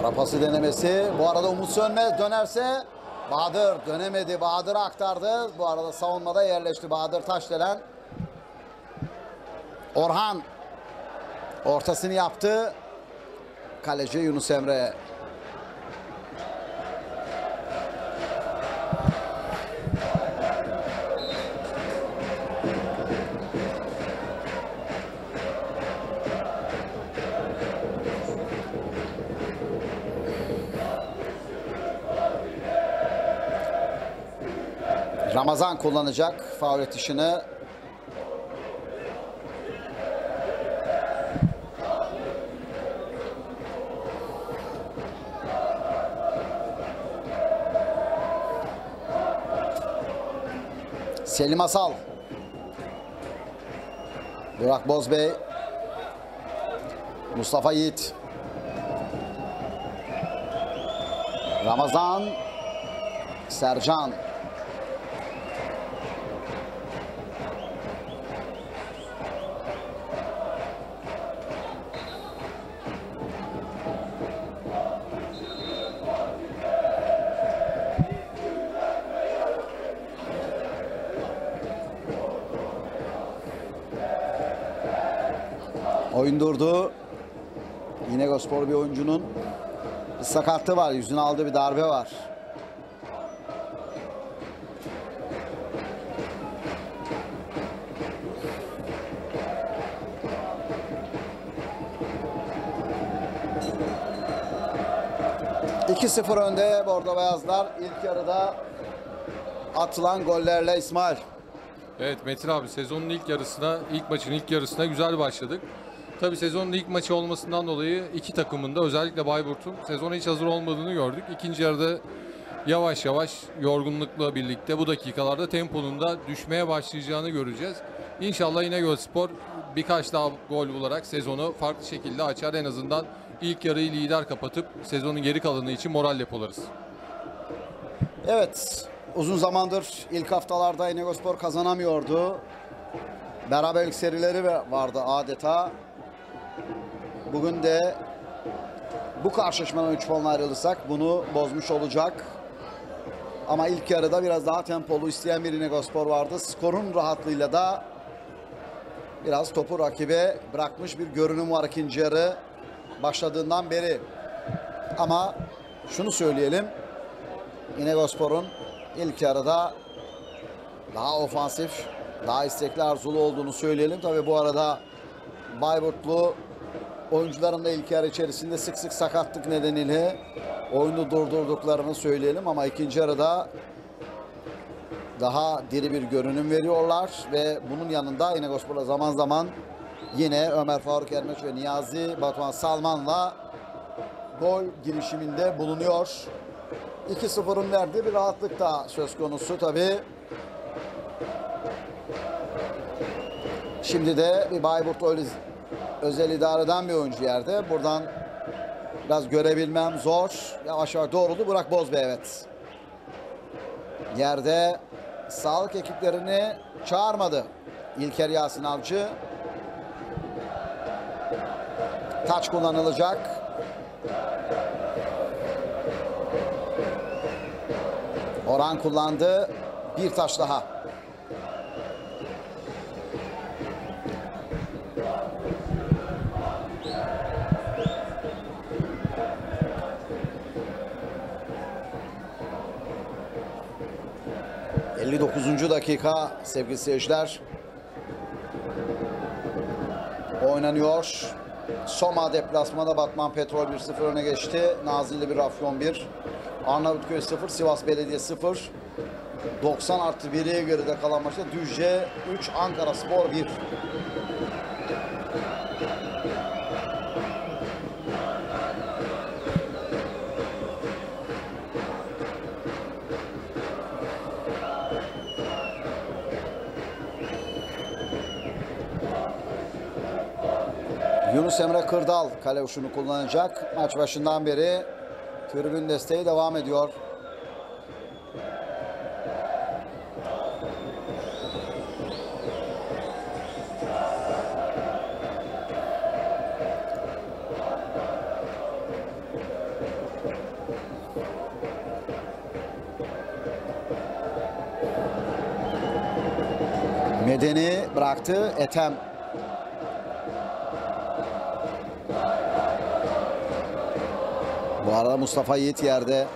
Speaker 1: Ara pası denemesi. Bu arada Umut Sönmez dönerse Bahadır dönemedi. Bahadır'a aktardı. Bu arada savunmada yerleşti Bahadır Taşdelen. Orhan ortasını yaptı. Kaleci Yunus Emre. Ramazan kullanacak faul atışını. Selim Asal. Burak Bozbey. Mustafa Yiğit. Ramazan. Sercan. Sakatlığı var. Yüzüne aldığı bir darbe var. ...2-0 önde Bordo Beyazlar. İlk yarıda atılan gollerle İsmail.
Speaker 3: Evet Metin abi sezonun ilk yarısına, ilk maçın ilk yarısına güzel başladık. Tabii sezonun ilk maçı olmasından dolayı iki takımın da özellikle Bayburt'un sezona hiç hazır olmadığını gördük. İkinci yarıda yavaş yavaş yorgunlukla birlikte bu dakikalarda temponun da düşmeye başlayacağını göreceğiz. İnşallah İnegölspor birkaç daha gol bularak sezonu farklı şekilde açar. En azından ilk yarıyı lider kapatıp sezonun geri kalanı için moral depolarız.
Speaker 1: Evet, uzun zamandır ilk haftalarda İnegölspor kazanamıyordu. Beraberlik serileri vardı adeta. Bugün de bu karşılaşmadan 3 puan ayrılırsak bunu bozmuş olacak. Ama ilk yarıda biraz daha tempolu isteyen bir İnegölspor vardı. Skorun rahatlığıyla da biraz topu rakibe bırakmış bir görünüm var ikinci yarı başladığından beri. Ama şunu söyleyelim. İnegölspor'un ilk yarıda daha ofansif, daha istekli arzulu olduğunu söyleyelim. Tabii bu arada Bayburtlu oyuncuların da ilk yarı içerisinde sık sık sakatlık nedeniyle oyunu durdurduklarını söyleyelim ama ikinci yarıda daha diri bir görünüm veriyorlar ve bunun yanında İnegölspor'a zaman zaman yine Ömer Faruk Ermeç ve Niyazi Batuhan Salman'la gol girişiminde bulunuyor. 2-0'ın verdiği bir rahatlık da söz konusu tabii. Şimdi de bir Bayburt öyle özel idareden bir oyuncu yerde. Buradan biraz görebilmem zor. Yavaş yavaş doğruldu. Burak Bozbey evet. Yerde sağlık ekiplerini çağırmadı. İlker Yasin Avcı. Taç kullanılacak. Orhan kullandı. Bir taş daha. ...59. dakika sevgili seyirciler. Oynanıyor. Soma deplasmanda Batman Petrol 1-0 öne geçti. Nazilli bir Afyon 1. Arnavutköy 0, Sivas Belediye 0. 90 artı 1'e geride kalan maçta Düzce 3, Ankara Spor 1. Yunus Emre Kırdal kale uçunu kullanacak. Maç başından beri tribün desteği devam ediyor. Medeni bıraktı. Etem Bu arada Mustafa Yiğit yerde.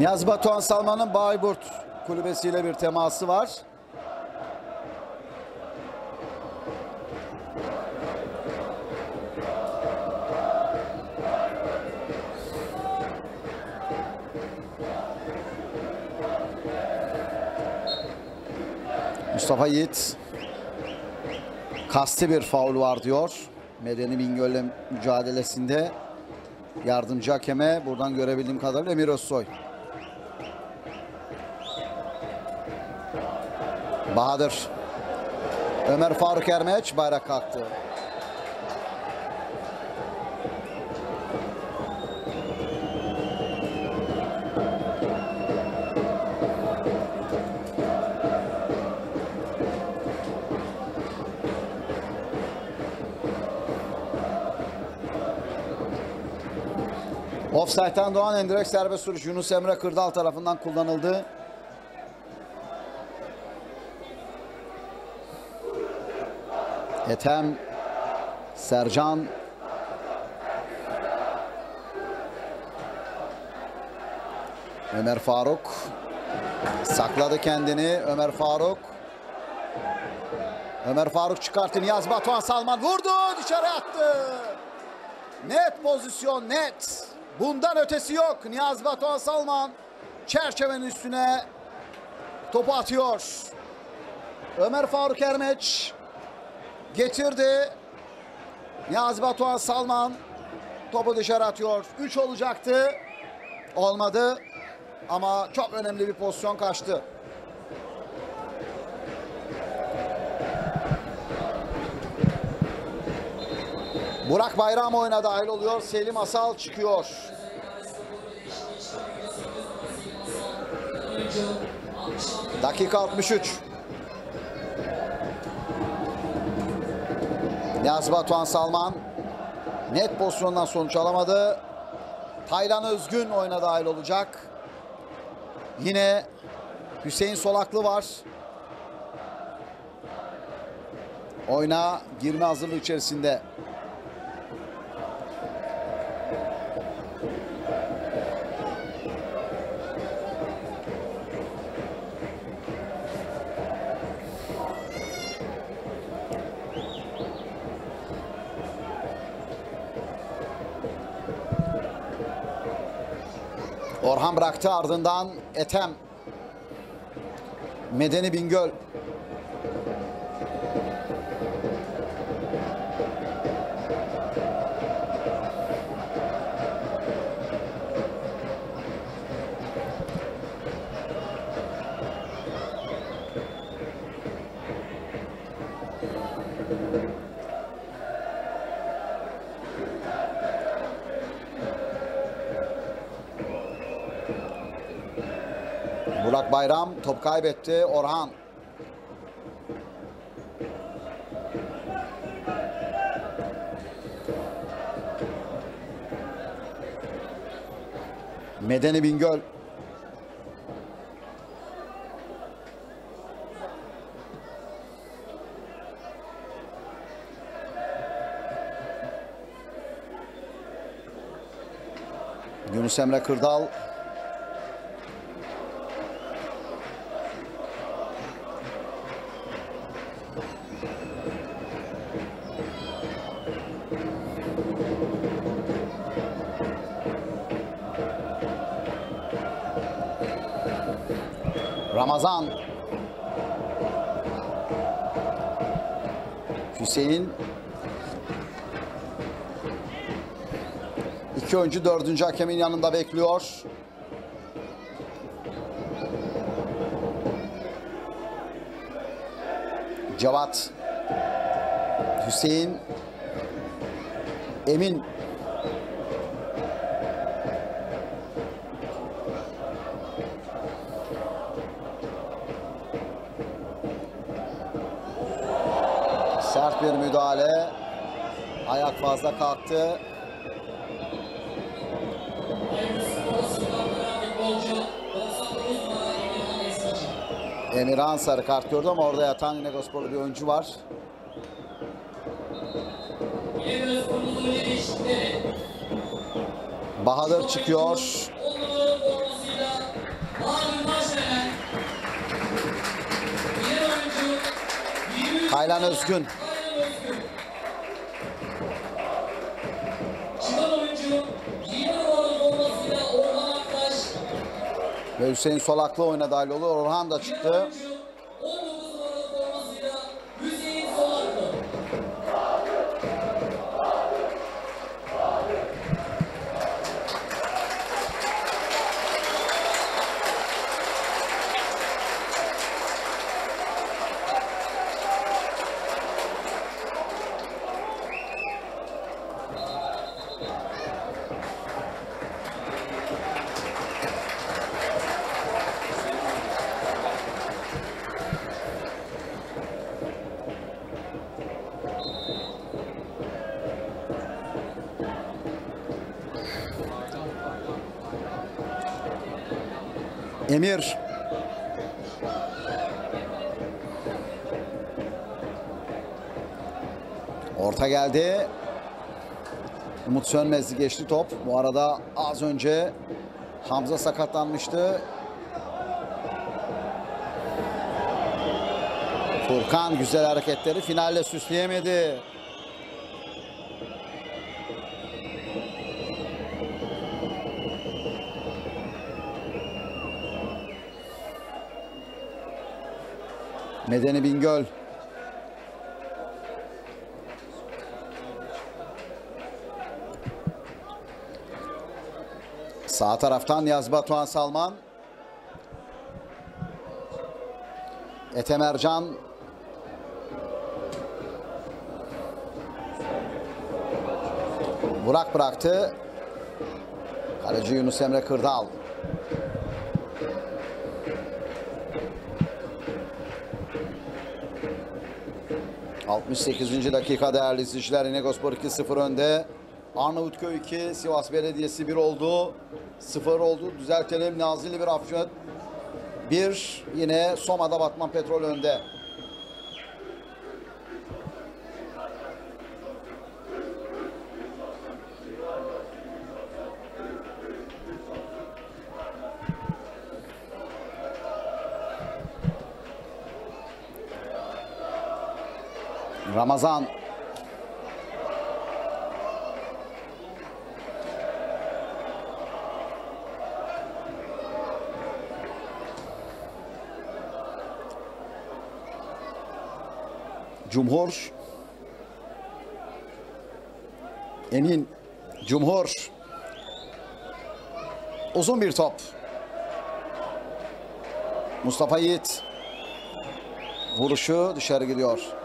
Speaker 1: Niyazi Batuhan Salman'ın Bayburt kulübesiyle bir teması var. Mustafa Yiğit kasti bir faul var diyor. Medeni Bingöl'le mücadelesinde yardımcı hakeme buradan görebildiğim kadarıyla Emir Özsoy. Bahadır. Ömer Faruk Ermeç bayrak kalktı. Offside'den doğan endirek serbest vuruş Yunus Emre Kırdal tarafından kullanıldı. Ethem, Sercan, Ömer Faruk sakladı kendini. Ömer Faruk. Ömer Faruk çıkarttı. Niyaz Batuhan Salman vurdu. Dışarı attı. Net pozisyon net. Bundan ötesi yok. Niyaz Batuhan Salman çerçevenin üstüne topu atıyor. Ömer Faruk Ermeç getirdi. Niyazi Batuhan Salman topu dışarı atıyor. 3 olacaktı. Olmadı. Ama çok önemli bir pozisyon kaçtı. Burak Bayram oyuna dahil oluyor. Selim Asal çıkıyor. Dakika 63. Niyazi Batuhan Salman net pozisyondan sonuç alamadı. Taylan Özgün oyuna dahil olacak. Yine Hüseyin Solaklı var. Oyuna girme hazırlığı içerisinde. Orhan bıraktı ardından Etem. Medeni Bingöl. Bayram top kaybetti. Orhan. Medeni Bingöl. Yunus Emre Kırdal Ramazan. Hüseyin. İki oyuncu dördüncü hakemin yanında bekliyor. Cevat. Hüseyin. Emin. Bir müdahale. Ayak fazla kalktı.
Speaker 2: Futbolcu 99 numara Emirhan
Speaker 1: sarı kart gördü ama orada yatan yine Gosporlu bir oyuncu var. Bahadır çıkıyor.
Speaker 2: 10 numaralı
Speaker 1: Hüseyin Solaklı oyuna dahil oluyor. Orhan da çıktı. Emir. Orta geldi. Umut Sönmez'i geçti top. Bu arada az önce Hamza sakatlanmıştı. Furkan güzel hareketleri finalle süsleyemedi. Medeni Bingöl. Sağ taraftan Yaz Batuhan Salman. Ethem Ercan. Burak bıraktı. Kaleci Yunus Emre Kırdal. ...68. dakika değerli izleyiciler. İnegospor 2-0 önde. Arnavutköy 2, Sivas Belediyesi 1 oldu. 0 oldu. Düzeltelim. Nazilli bir Afyon. 1 yine Soma'da Batman Petrol önde. Ramazan. Cumhur. Emin. Cumhur. Uzun bir top. Mustafa Yiğit. Vuruşu dışarı gidiyor.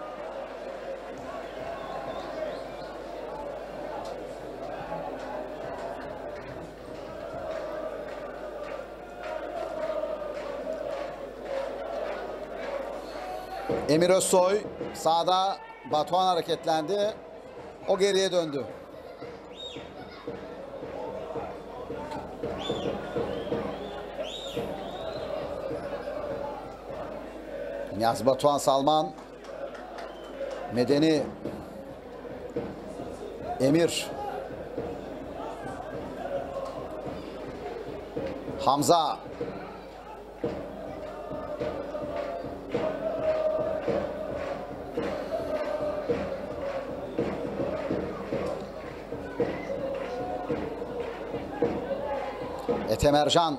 Speaker 1: Emir Özsoy sağda Batuhan hareketlendi. O geriye döndü. Yaz Batuhan Salman Medeni Emir Hamza Ercan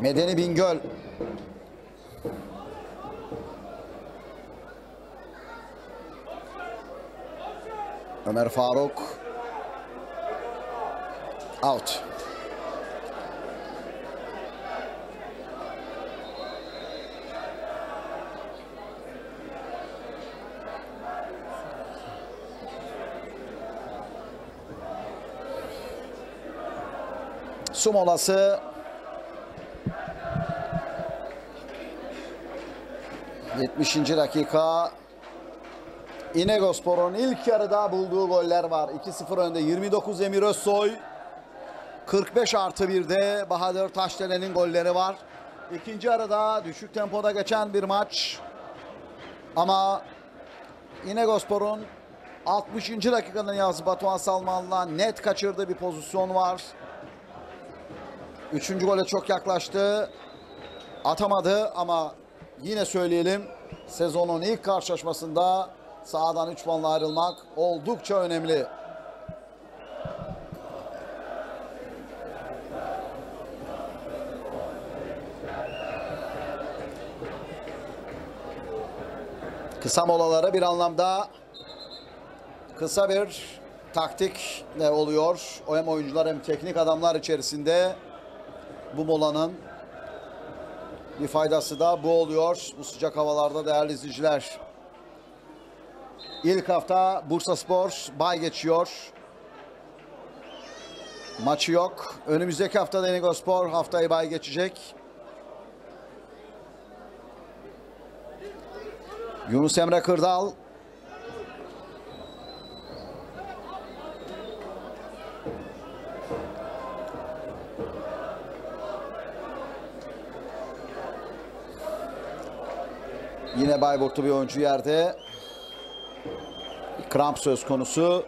Speaker 1: Medeni Bingöl. Ömer Faruk. Out. Su molası. 70. dakika. İnegospor'un ilk yarıda bulduğu goller var. 2-0 önde 29 Emir Özsoy. 45 artı 1'de Bahadır Taşdelen'in golleri var. İkinci yarıda düşük tempoda geçen bir maç. Ama İnegospor'un 60. dakikada Niyazi Batuhan Salman'la net kaçırdığı bir pozisyon var. Üçüncü gole çok yaklaştı. Atamadı ama yine söyleyelim sezonun ilk karşılaşmasında sahadan 3 puanla ayrılmak oldukça önemli. Kısa molaları bir anlamda kısa bir taktik de oluyor. Hem oyuncular hem teknik adamlar içerisinde bu molanın bir faydası da bu oluyor. Bu sıcak havalarda değerli izleyiciler. İlk hafta Bursa Spor bay geçiyor. Maçı yok. Önümüzdeki hafta Denigo Spor haftayı bay geçecek. Yunus Emre Kırdal Yine Bayburtlu bir oyuncu yerde. Kramp söz konusu.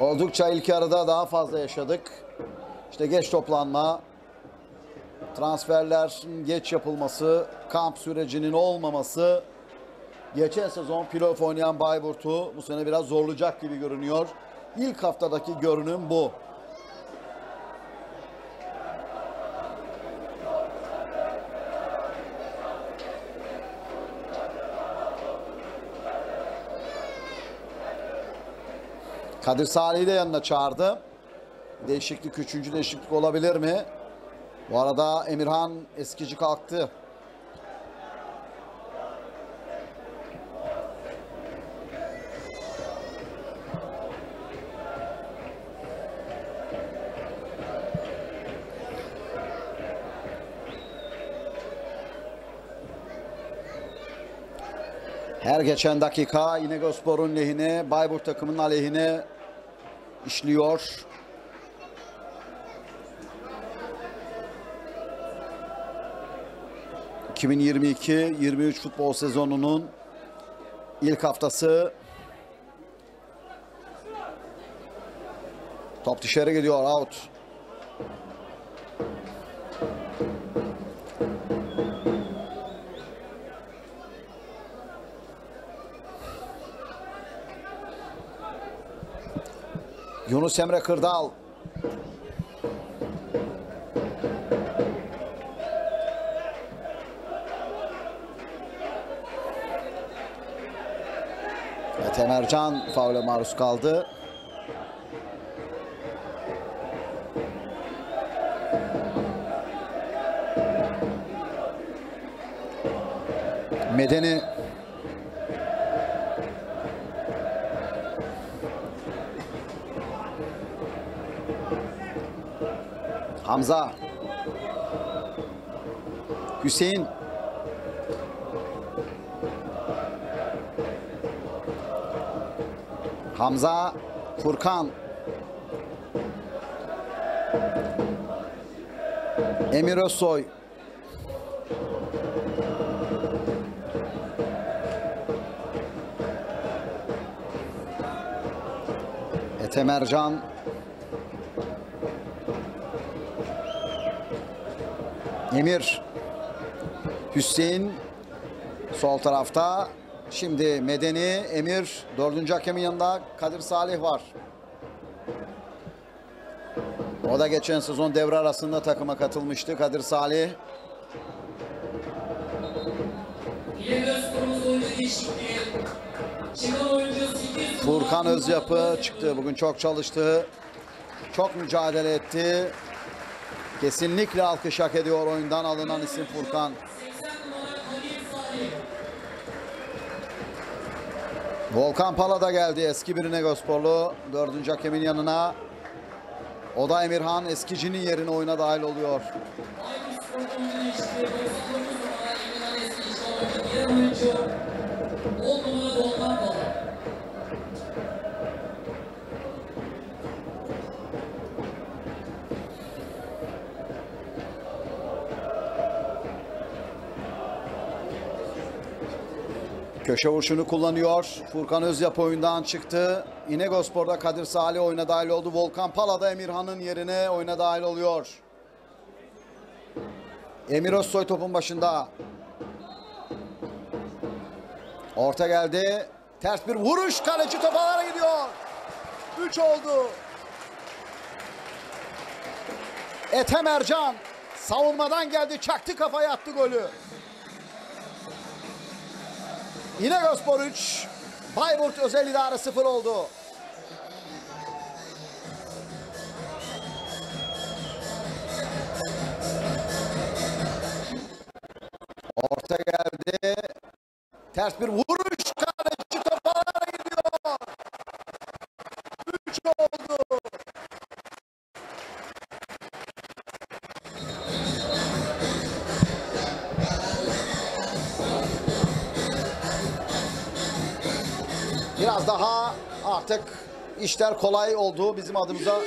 Speaker 1: Oldukça ilk yarıda daha fazla yaşadık. İşte geç toplanma, transferler geç yapılması, kamp sürecinin olmaması. Geçen sezon playoff oynayan Bayburt'u bu sene biraz zorlayacak gibi görünüyor. İlk haftadaki görünüm bu. Kadir Salih'i de yanına çağırdı. Değişiklik, üçüncü değişiklik olabilir mi? Bu arada Emirhan eskici kalktı. Her geçen dakika İnegölspor'un lehine, Bayburt takımının aleyhine işliyor. ...2022-23 futbol sezonunun ilk haftası. Top dışarı gidiyor, out. Yunus Emre Kırdal. Ethem Ercan faule maruz kaldı. Medeni Hamza. Hüseyin. Hamza. Furkan. Emir Özsoy. Ethem Emir. Hüseyin sol tarafta. Şimdi Medeni, Emir dördüncü hakemin yanında Kadir Salih var. O da geçen sezon devre arasında takıma katılmıştı Kadir Salih.
Speaker 2: İnegölspor'un oyuncu değişikliği. Çıkan oyuncu 8
Speaker 1: Furkan Özyapı çıktı. Bugün çok çalıştı. Çok mücadele etti. Kesinlikle alkış hak ediyor oyundan alınan isim Furkan.
Speaker 2: 80 numara Halil Salih.
Speaker 1: Volkan Pala da geldi eski bir Negosporlu. Dördüncü hakemin yanına. O da Emirhan Eskici'nin yerine oyuna dahil oluyor. Köşe vuruşunu kullanıyor. Furkan Özyap oyundan çıktı. İnegospor'da Kadir Salih oyuna dahil oldu. Volkan Pala da Emirhan'ın yerine oyuna dahil oluyor. Emir Özsoy topun başında. Orta geldi. Ters bir vuruş. Kaleci topalara gidiyor. 3 oldu. Ethem Ercan savunmadan geldi. Çaktı kafaya attı golü. İnegöspor 3, Bayburt Özel İdare 0 oldu. Orta geldi. Ters bir vuruş. İşler kolay oldu bizim adımıza.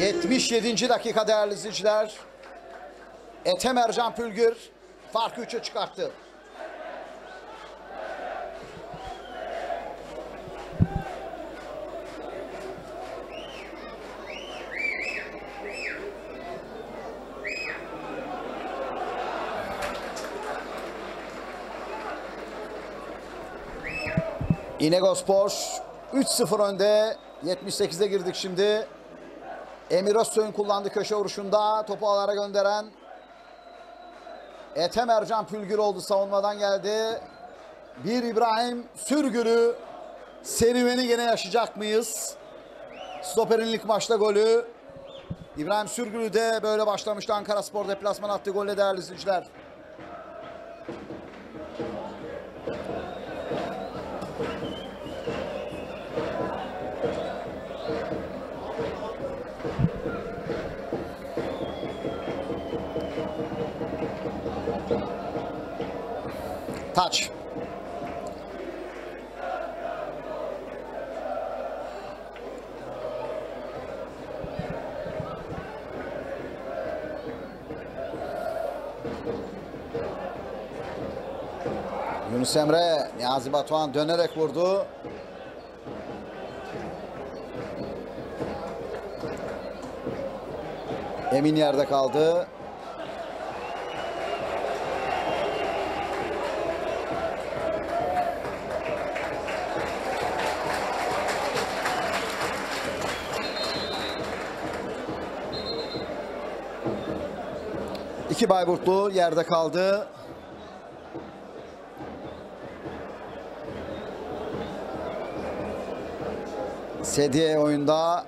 Speaker 1: ...77. dakika değerli izleyiciler. Ethem Ercan Pülgür farkı 3'e çıkarttı. İnegospor 3-0 önde. 78'e girdik şimdi. Emir Özsoy'un kullandığı köşe vuruşunda topu alara gönderen Ethem Ercan Pülgür oldu savunmadan geldi. Bir İbrahim Sürgül'ü serüveni gene yaşayacak mıyız? Stoper'in ilk maçta golü. İbrahim Sürgül'ü de böyle başlamıştı Ankara Spor deplasman attığı golle değerli izleyiciler. Yunus Emre, Niyazi Batuhan dönerek vurdu. Emin yerde kaldı. İki Bayburtlu yerde kaldı. Sedye oyunda.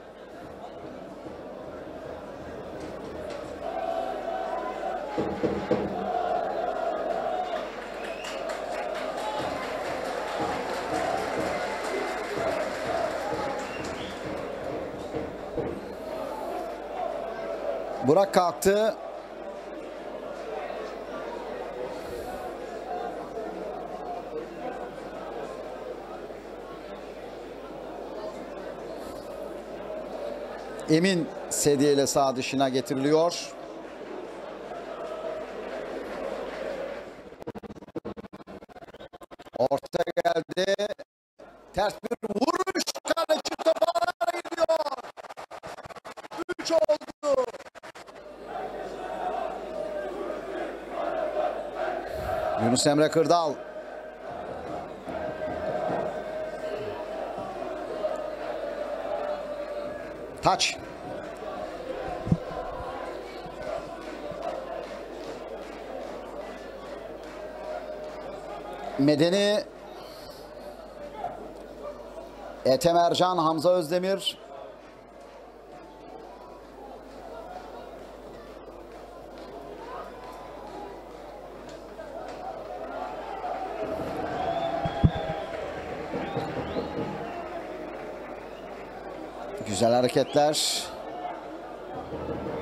Speaker 1: Burak kalktı. Emin sedye ile sağ dışına getiriliyor. Orta geldi. Ters bir vuruş. Kaleci toparlara gidiyor. 3 oldu. Yunus Emre Kırdal. Taç. Medeni Ethem Ercan, Hamza Özdemir. Güzel hareketler.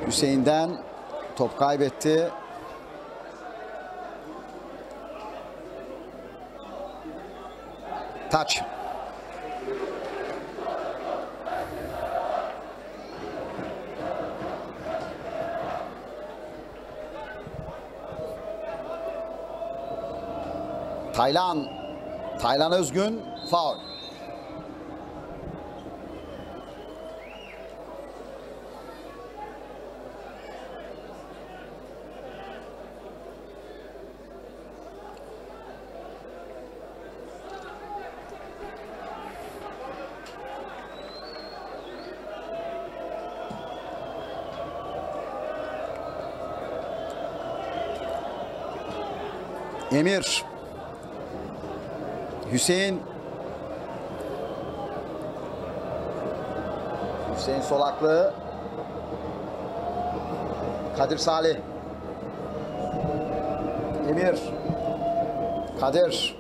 Speaker 1: Hüseyin'den top kaybetti. Taç. Taylan. Taylan Özgün. Faul. Emir. Hüseyin. Hüseyin Solaklı. Kadir Salih. Emir. Kadir.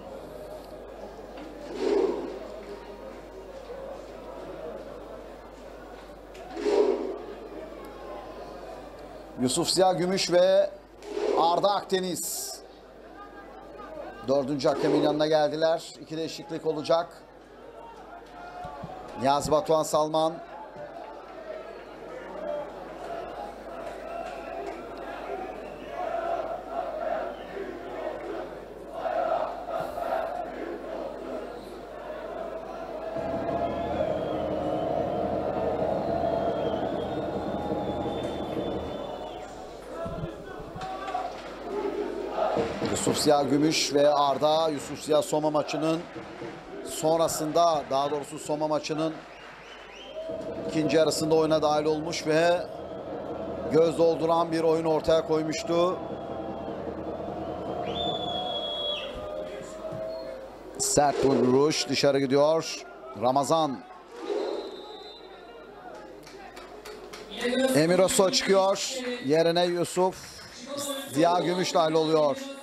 Speaker 1: Yusuf Ziya Gümüş ve Arda Akdeniz. Dördüncü hakemin yanına geldiler. İki değişiklik olacak. Niyazi Batuhan Salman. Yusuf Ziya Gümüş ve Arda Yusuf Ziya Soma maçının sonrasında daha doğrusu Soma maçının ikinci yarısında oyuna dahil olmuş ve göz dolduran bir oyun ortaya koymuştu. Sert bir vuruş dışarı gidiyor. Ramazan Emir Oso çıkıyor. Yerine Yusuf Ziya Gümüş dahil oluyor.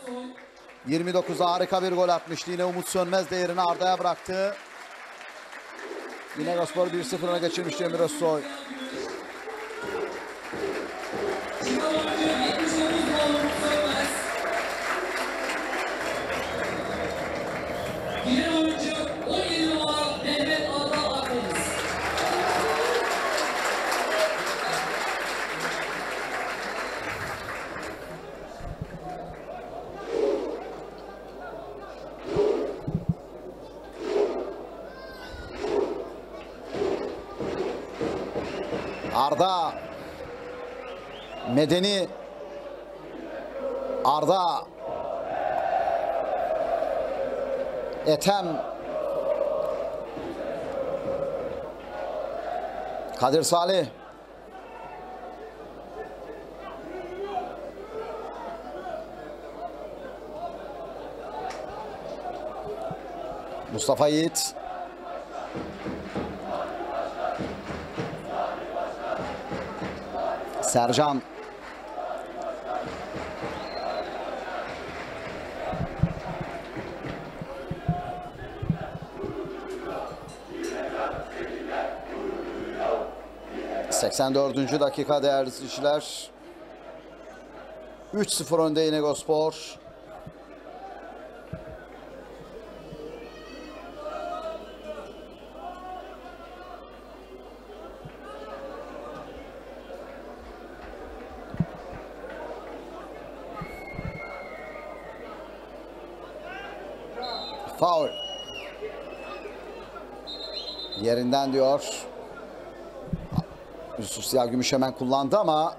Speaker 1: 29'a harika bir gol atmıştı. Yine Umut Sönmez de yerini Arda'ya bıraktı. Yine Gaspor 1-0 öne geçirmişti Emir Özsoy. Medeni Arda Etem Kadir Salih Mustafa Yiğit Sercan ...84. dakika değerli izleyiciler. 3-0 önde İnegöspor. Foul. Yerinden diyor. Yusuf Siyah Gümüş hemen kullandı ama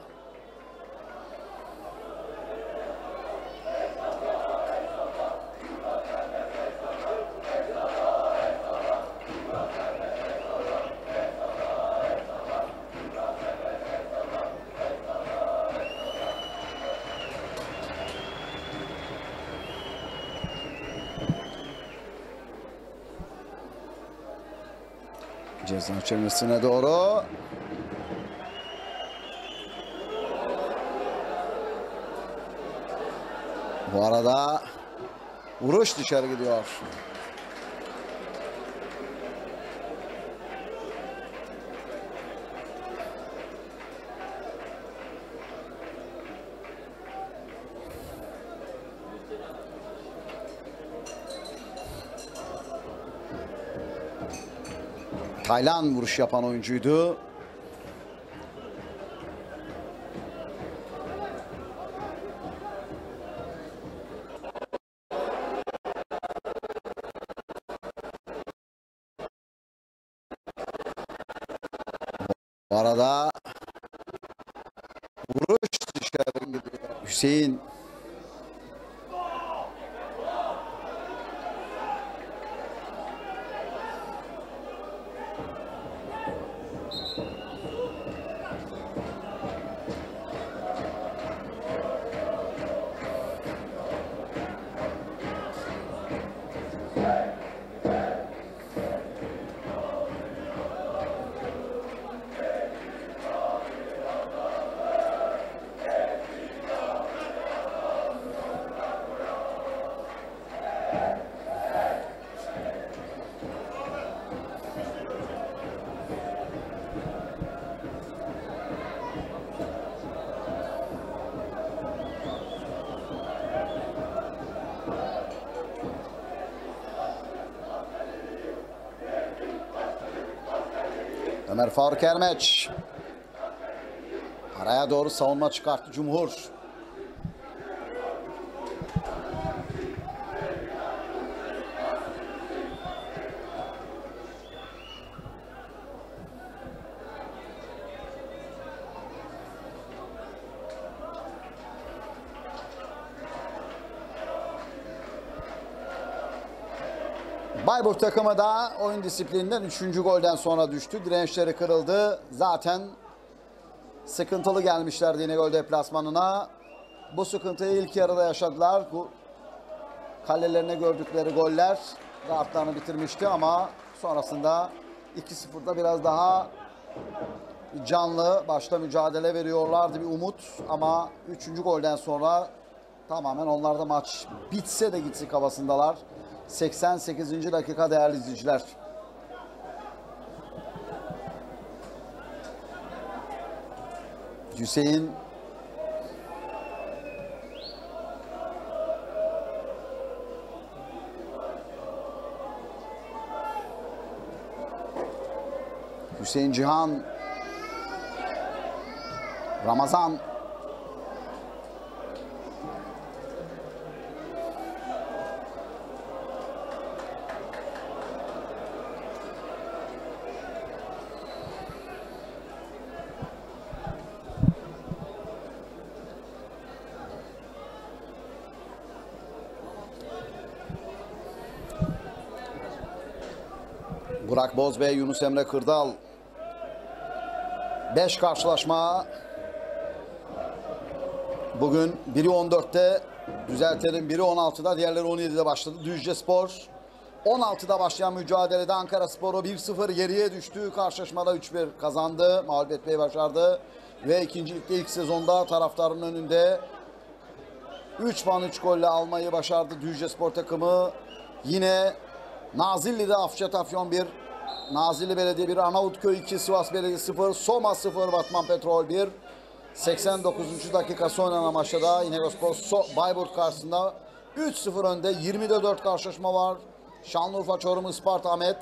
Speaker 1: ceza çevresine doğru Bu arada vuruş dışarı gidiyor. Taylan vuruş yapan oyuncuydu. Hüseyin Faruk Ermeç. Araya doğru savunma çıkarttı Cumhur. Bayburt takımı da oyun disiplininden 3. golden sonra düştü. Dirençleri kırıldı. Zaten sıkıntılı gelmişlerdi yine gol deplasmanına. Bu sıkıntıyı ilk yarıda yaşadılar. Bu kalelerine gördükleri goller rahatlarını bitirmişti ama sonrasında 2-0'da biraz daha canlı başta mücadele veriyorlardı bir umut ama 3. golden sonra tamamen onlar da maç bitse de gitsek havasındalar. 88. dakika değerli izleyiciler. Hüseyin Hüseyin Cihan Ramazan Burak Bozbey, Yunus Emre Kırdal. 5 karşılaşma. Bugün biri 14'te düzeltelim. Biri 16'da, diğerleri 17'de başladı. Düzce Spor 16'da başlayan mücadelede Ankara Spor'u 1-0 geriye düştü. Karşılaşmada 3-1 kazandı. Mağlup etmeyi başardı. Ve ikincilikte ilk sezonda taraftarın önünde 3 puan 3 golle almayı başardı Düzce Spor takımı. Yine Nazilli'de Afşa Afyon 1, Nazilli Belediye 1, Arnavutköy 2, Sivas Belediye 0, Soma 0, Batman Petrol 1. 89. dakikası oynanan maçta da İnegölspor So- Bayburt karşısında 3-0 önde. 20'de 4 karşılaşma var. Şanlıurfa, Çorum, Isparta, Ahmet,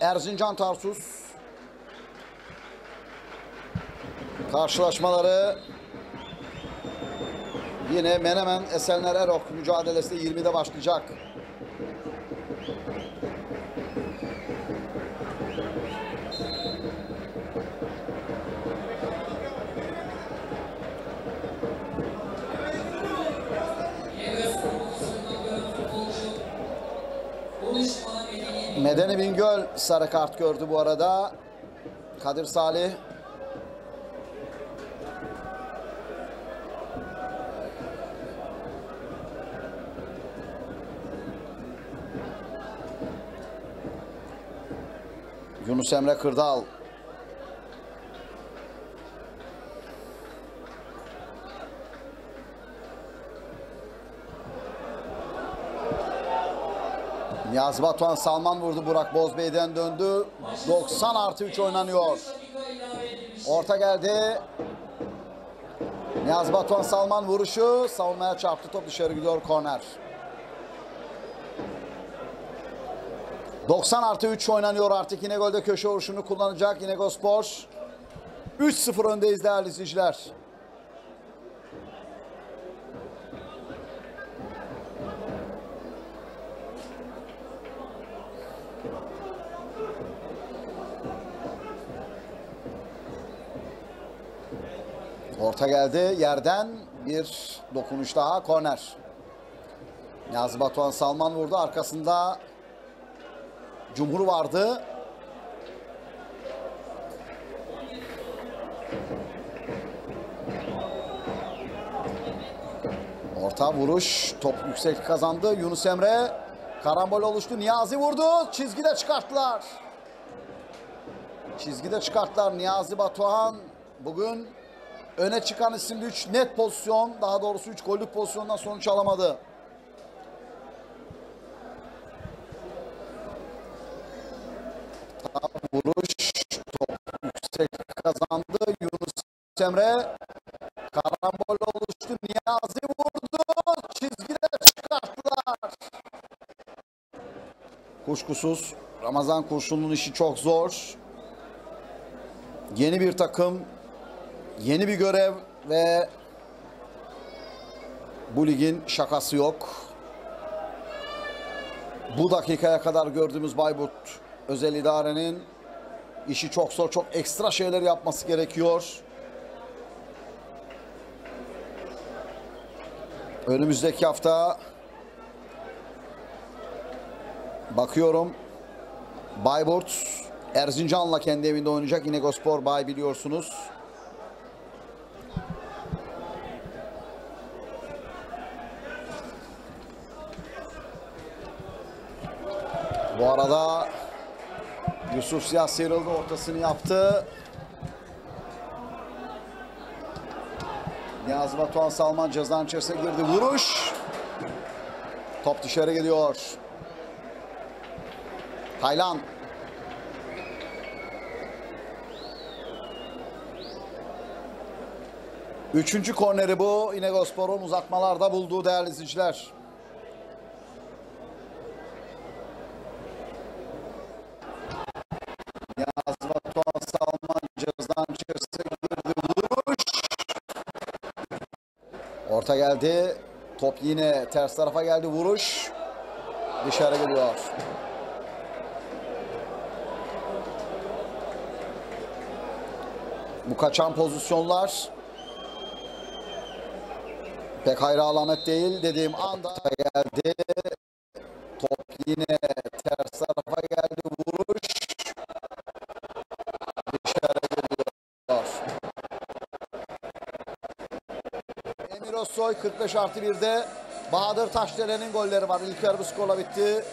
Speaker 1: Erzincan, Tarsus. Karşılaşmaları yine Menemen, Esenler, Erok mücadelesi 20'de başlayacak.
Speaker 2: Medeni
Speaker 1: Bingöl sarı kart gördü bu arada. Kadir Salih. Yunus Emre Kırdal. Niyazi Batuhan Salman vurdu. Burak Bozbey'den döndü. 90 artı 3 oynanıyor. Orta geldi. Niyazi Batuhan Salman vuruşu. Savunmaya çarptı. Top dışarı gidiyor. Korner. 90 artı 3 oynanıyor artık. İnegöl'de köşe vuruşunu kullanacak İnegöl Spor. 3-0 öndeyiz değerli izleyiciler. Orta geldi. Yerden bir dokunuş daha. Korner. Niyazi Batuhan Salman vurdu. Arkasında Cumhur vardı. Orta vuruş. Top yüksek kazandı. Yunus Emre. Karambol oluştu. Niyazi vurdu. Çizgide çıkarttılar. Çizgide çıkarttılar. Niyazi Batuhan bugün öne çıkan isimli 3 net pozisyon. Daha doğrusu 3 gollük pozisyondan sonuç alamadı. Vuruş. Top yüksek kazandı. Yunus Emre. Karambol oluştu. Niyazi vurdu. Çizgide çıkarttılar. Kuşkusuz Ramazan Kurşun'un işi çok zor. Yeni bir takım, yeni bir görev ve bu ligin şakası yok. Bu dakikaya kadar gördüğümüz Bayburt özel idarenin işi çok zor, çok ekstra şeyler yapması gerekiyor. Önümüzdeki hafta bakıyorum Bayburt Erzincan'la kendi evinde oynayacak. İnegospor Bay biliyorsunuz. Bu arada Yusuf Siyah sıyrıldı ortasını yaptı. Niyazi Batuhan Salman cezanın içerisine girdi. Vuruş. Top dışarı gidiyor. Taylan. Üçüncü korneri bu. İnegospor'un uzatmalarda bulduğu değerli izleyiciler. Orta geldi. Top yine ters tarafa geldi. Vuruş. Dışarı gidiyor. Bu kaçan pozisyonlar pek hayra alamet değil dediğim anda geldi. 45 artı 1'de Bahadır Taşdelen'in golleri var. İlk yarı bu skorla bitti.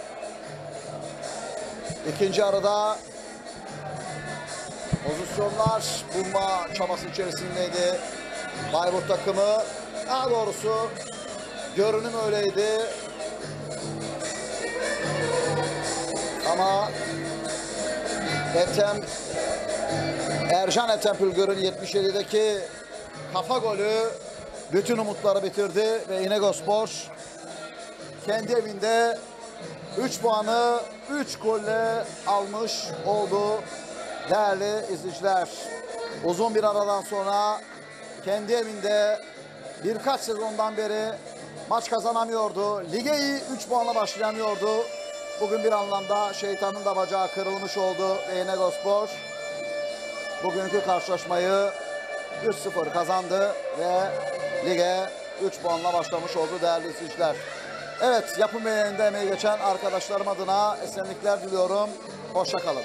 Speaker 1: İkinci yarıda pozisyonlar bulma çabası içerisindeydi. Bayburt takımı daha doğrusu görünüm öyleydi. Ama Ethem Ercan Ethem Pülgür'ün 77'deki kafa golü bütün umutları bitirdi ve İnegospor kendi evinde 3 puanı 3 golle almış oldu. Değerli izleyiciler, uzun bir aradan sonra kendi evinde birkaç sezondan beri maç kazanamıyordu. Lige iyi 3 puanla başlayamıyordu. Bugün bir anlamda şeytanın da bacağı kırılmış oldu ve İnegospor bugünkü karşılaşmayı 3-0 kazandı ve lige 3 puanla başlamış oldu değerli izleyiciler. Evet yapım ve yayında emeği geçen arkadaşlarım adına esenlikler diliyorum. Hoşçakalın.